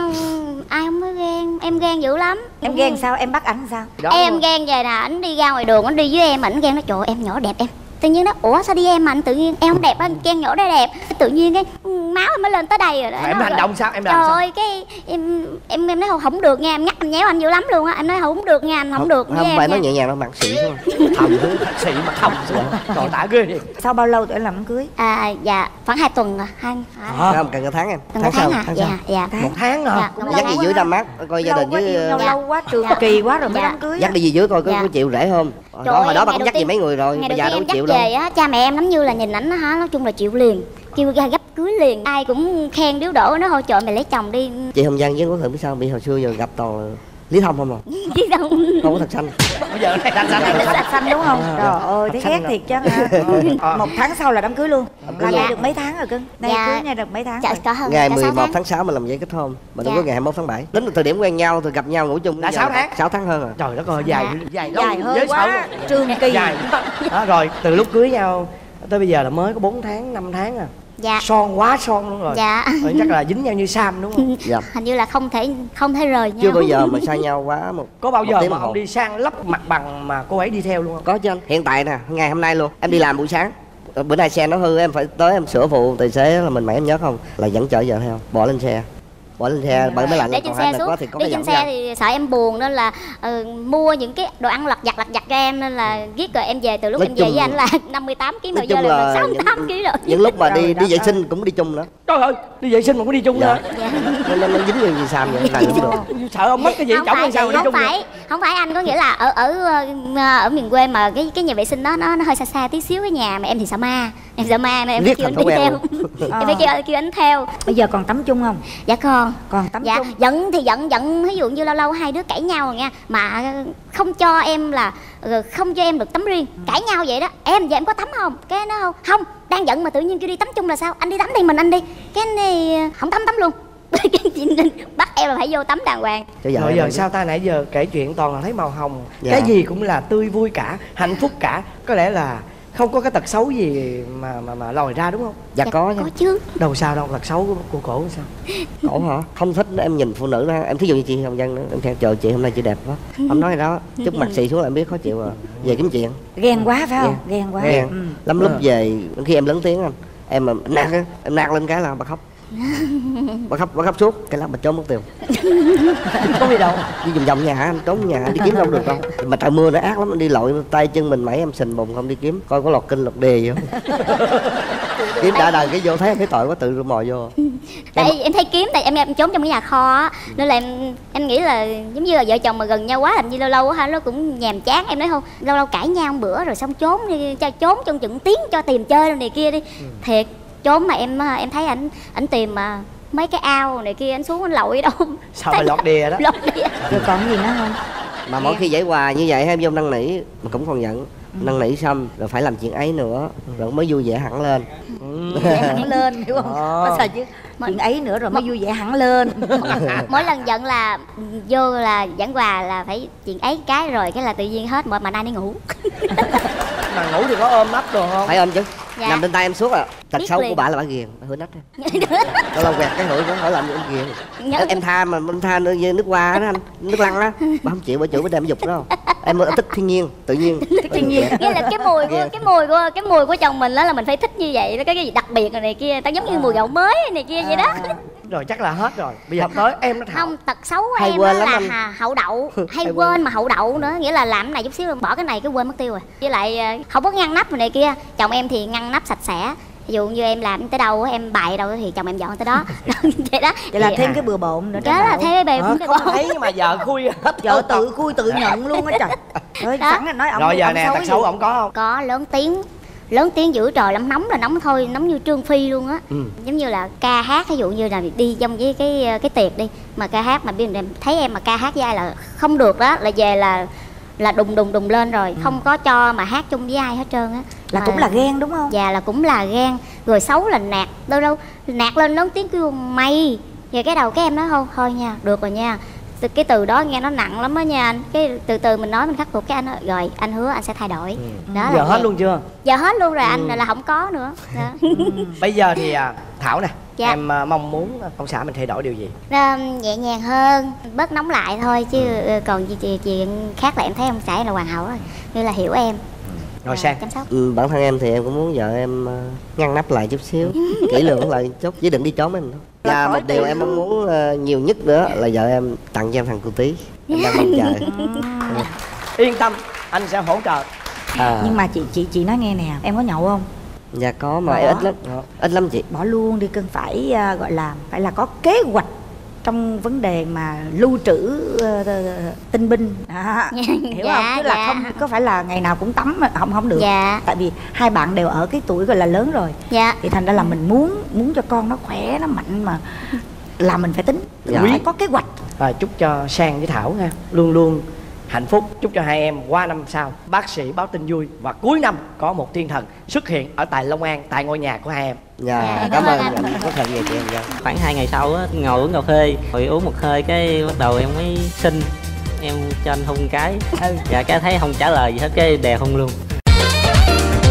ai không có ghen. Em ghen dữ lắm. Em ghen sao? Em bắt ảnh sao? Đó, em ghen về nè ảnh đi ra ngoài đường ảnh đi với em ảnh ghen nó trời ơi, em nhỏ đẹp em tự nhiên nó ủa sao đi em mà anh tự nhiên em không đẹp anh ghen nhỏ đây đẹp. Tự nhiên cái ừ, máu em mới lên tới đây rồi đó. Rồi em hành động sao? Em làm trời sao? ơi cái em em em nói không, không được nha em nhắc em nhéo anh dữ lắm luôn á. Em nói không được nha anh không, được với không phải nói nhẹ nhàng đâu bạn sĩ thôi. Thầm xuống sĩ mà thầm xuống. Trời tả ghê đi sau bao lâu tụi em làm đám cưới? À dạ khoảng hai tuần rồi hai À. không cần cả tháng em? Tuần một tháng à? tháng dạ sau. Dạ một tháng hả? Dạ, dắt gì dưới ra mắt coi gia đình với Dạ. lâu quá trường Dạ. kỳ quá rồi mới Dạ. đám cưới dắt đi gì dưới coi có, chịu rễ không Trời đó hồi đó bà cũng dắt gì mấy người rồi bây giờ đâu chịu đâu. về á cha mẹ em lắm như là nhìn ảnh á hả nói chung là chịu liền. Kêu ra gấp cưới liền. Ai cũng khen điếu đổ nó thôi trời mày lấy chồng đi. Chị hồng dân với quốc thượng biết sao bị hồi xưa giờ gặp toàn là lý thông không à Chứ đâu không có thật xanh bây giờ này xanh xanh Này là sạch xanh đúng không? À. Trời ơi, thấy ghét rồi. thiệt chứ? À. Một tháng sau là đám cưới luôn Là Dạ. được mấy tháng rồi cưng? Nay Dạ. cưới nha được mấy tháng Dạ, rồi? có hơn ngày cả 11 sáu tháng. tháng 6 mình làm giấy kết hôn mà đâu Dạ. có ngày 21 tháng 7 đến thời điểm quen nhau thì gặp nhau ngủ chung Đã sáu tháng. 6 tháng hơn rồi trời đất ơi dài Dạ. dài Dài dễ quá. Trường kỳ. dài đó, rồi từ lúc cưới nhau tới bây giờ là mới có 4 tháng 5 tháng à Dạ. Son quá son luôn rồi. Dạ. Rồi chắc là dính nhau như sam đúng không? [LAUGHS] Dạ. Hình như là không thể không thể rời nhau. chưa bao giờ mà xa nhau quá một có bao một giờ mà ông đi sang lắp mặt bằng mà cô ấy đi theo luôn không? Có chứ. Anh hiện tại nè ngày hôm nay luôn. Em đi làm buổi sáng. Ờ, bữa nay xe nó hư em phải tới em sửa phụ tài xế là mình mày em nhớ không? Là vẫn chở vợ theo bỏ lên xe bỏ lên xe bởi mấy lạnh để trên xe xuống. có thì có đi trên xe thì sợ em buồn nên là ờ, mua những cái đồ ăn lặt vặt lặt vặt cho em nên là giết rồi em về từ lúc Nói em về với anh là 58 kg mà giờ chung là là 68 kg rồi. những lúc mà đi đi vệ sinh cũng đi chung nữa. Trời ơi đi vệ sinh mà cũng đi chung Dạ. nữa. Dạ. nên nên nó dính người gì sao vậy? Làm không được. Sợ ông mất cái gì làm sao đi không chung phải không phải anh có nghĩa là ở ở ờ, ở miền quê mà cái cái nhà vệ sinh đó nó nó hơi xa xa tí xíu cái nhà mà em thì sợ ma em sợ ma nên em phải kêu anh theo. [LAUGHS] em phải kêu kêu anh theo. Bây giờ còn tắm chung không? dạ con Còn tắm dạ chung. giận thì giận giận ví dụ như lâu lâu hai đứa cãi nhau rồi nha mà không cho em là ờ, không cho em được tắm riêng. Cãi nhau vậy đó. Em giờ em có tắm không? Cái nó không. Không đang giận mà tự nhiên kêu đi tắm chung là sao? Anh đi tắm đi mình anh đi. Cái anh này không tắm tắm luôn. [LAUGHS] Cái chị Ninh bắt em là phải vô tắm đàng hoàng. Em giờ rồi. sao ta nãy giờ kể chuyện toàn là thấy màu hồng. Dạ. cái gì cũng là tươi vui cả hạnh phúc cả. Có lẽ là không có cái tật xấu gì mà mà mà lòi ra đúng không? Dạ có nha có chứ. Đâu sao đâu tật xấu của cô cổ sao? Cổ hả? Không thích em nhìn phụ nữ đó. Em thí dụ như chị hồng dân nữa em theo trời chị hôm nay chị đẹp quá. Ông nói đó chút mặt xì xuống là em biết khó chịu rồi. Về kiếm chuyện. Ghen quá phải không? Ghen quá. Ghen. Ừ. lắm lúc về khi em lớn tiếng anh em mà nạt á em nạt lên cái là bà khóc bà khóc bà khóc suốt. Cái lát bà trốn mất tiêu. Không đi đâu đi vòng vòng nhà anh? Trốn nhà đi kiếm đâu được đâu. Mà trời mưa nó ác lắm đi lội tay chân mình mẩy em sình bùn không đi kiếm. Coi có lọt kinh lọt đề gì không? [LAUGHS] Kiếm đã đời cái vô thấy em thấy tội quá tự mò vô. Tại vì em thấy kiếm tại em em trốn trong cái nhà kho á. Nên là em em nghĩ là giống như là vợ chồng mà gần nhau quá làm như lâu lâu á ha nó cũng nhàm chán em nói không lâu lâu cãi nhau bữa rồi xong trốn đi cho trốn trong chừng tiếng cho tìm chơi này kia đi. Thiệt trốn mà em em thấy ảnh ảnh tìm mà mấy cái ao này kia anh xuống anh lội đâu [LAUGHS] sao mà lọt đìa đó? Lọt đi [LAUGHS] Rồi còn gì nữa không? mà mỗi khi giải quà như vậy em vô năn nỉ mà cũng còn giận. Năn nỉ xong rồi phải làm chuyện ấy nữa rồi mới vui vẻ hẳn lên. Vẻ hẳn lên hiểu không? Có sao chứ? Chuyện ấy nữa rồi mới vui vẻ hẳn lên. [LAUGHS] Mỗi lần giận là vô là giảng quà là phải chuyện ấy cái rồi cái là tự nhiên hết mà mà nay đi ngủ. Mà ngủ thì có ôm ấp đồ không? Phải ôm chứ Dạ. nằm trên tay em suốt à tật xấu của bà là bà ghiền bà hứa nách [LAUGHS] lâu lâu quẹt cái hửi nó hỏi làm gì em ghiền. Em, em tha mà em tha nước, nước hoa đó anh nước lăng đó. Bà không chịu bà chịu bà đem dục đó em thích thiên nhiên tự nhiên. Thiên nhiên. nghĩa là cái mùi của cái mùi của cái mùi của chồng mình đó là mình phải thích như vậy đó cái gì đặc biệt này kia tao giống như mùi gạo mới này kia vậy đó rồi chắc là hết rồi. Bây giờ tới em nó thảo. Không tật xấu của Hay em quên đó lắm là anh. hà- hậu đậu. [LAUGHS] Hay Hay quên. quên. mà hậu đậu nữa nghĩa là làm cái này chút xíu rồi bỏ cái này cái quên mất tiêu rồi. Với lại ờ, không có ngăn nắp rồi này kia. Chồng em thì ngăn nắp sạch sẽ. Ví dụ như em làm tới đâu em bày đâu thì chồng em dọn tới đó. [LAUGHS] [LAUGHS] Vậy đó. Vậy là Thì- thêm cái bừa bộn nữa đó là thêm cái bề Ờ, không thấy mà vợ khui hết Vợ tự khui tự nhận luôn á trời. Ơi Đó. sẵn là nói ông rồi giờ ông nè tật gì? xấu ổng có không? Có lớn tiếng lớn tiếng dữ trời lắm nóng là nóng thôi nóng như trương phi luôn á. Ừ. giống như là ca hát ví dụ như là đi trong cái cái cái tiệc đi mà ca hát mà biết em thấy em mà ca hát với ai là không được đó là về là là đùng đùng đùng lên rồi không có cho mà hát chung với ai hết trơn á. Là Mà- cũng là ghen đúng không? dạ là cũng là ghen. Rồi xấu là nạt đâu đâu nạt lên lớn tiếng kêu mày. Rồi cái đầu cái em nói thôi thôi nha được rồi nha Từ cái từ đó nghe nó nặng lắm á nha anh. Cái từ từ mình nói mình khắc phục cái anh nói, rồi anh hứa anh sẽ thay đổi. Đó giờ là hết vậy. luôn chưa? Giờ hết luôn rồi anh là không có nữa. Đó. [LAUGHS] bây giờ thì à, thảo nè Dạ. em à, mong muốn ông xã mình thay đổi điều gì? Ờ, nhẹ nhàng hơn bớt nóng lại thôi chứ ờ, còn gì chuyện, khác là em thấy ông xã em là hoàn hảo rồi như là hiểu em. Rồi Ờ, sang. chăm sóc. Ừ, bản thân em thì em cũng muốn vợ em ờ, ngăn nắp lại chút xíu [LAUGHS] kỹ lưỡng lại chút chứ đừng đi trốn em đâu và một điều em mong muốn ờ, nhiều nhất nữa là vợ em tặng cho em thằng cu tí em đang mong chờ. [LAUGHS] Yên tâm anh sẽ hỗ trợ. À, Nhưng mà chị chị chị nói nghe nè Em có nhậu không? dạ có mà Có. ít lắm. Ít lắm chị. Bỏ luôn đi cưng phải à, gọi là Phải là có kế hoạch trong vấn đề mà lưu trữ ờ, tinh binh. À, [LAUGHS] hiểu Dạ, không? Tức là dạ. không có phải là ngày nào cũng tắm mà không không được. Dạ. tại vì hai bạn đều ở cái tuổi gọi là lớn rồi. Dạ. Thì thành ra là mình muốn muốn cho con nó khỏe nó mạnh mà là mình phải tính. Dạ. phải có kế hoạch. Và chúc cho sang với thảo nha. Luôn luôn hạnh phúc. Chúc cho hai em qua năm sau bác sĩ báo tin vui. Và cuối năm có một thiên thần xuất hiện ở tại long an tại ngôi nhà của hai em dạ cảm ơn anh. rất là nhiều chị em dạ. khoảng 2 ngày sau á ngồi uống cà phê rồi uống một hơi cái bắt đầu em mới xin em cho anh hôn cái. Dạ cái thấy không trả lời gì hết cái đè hôn luôn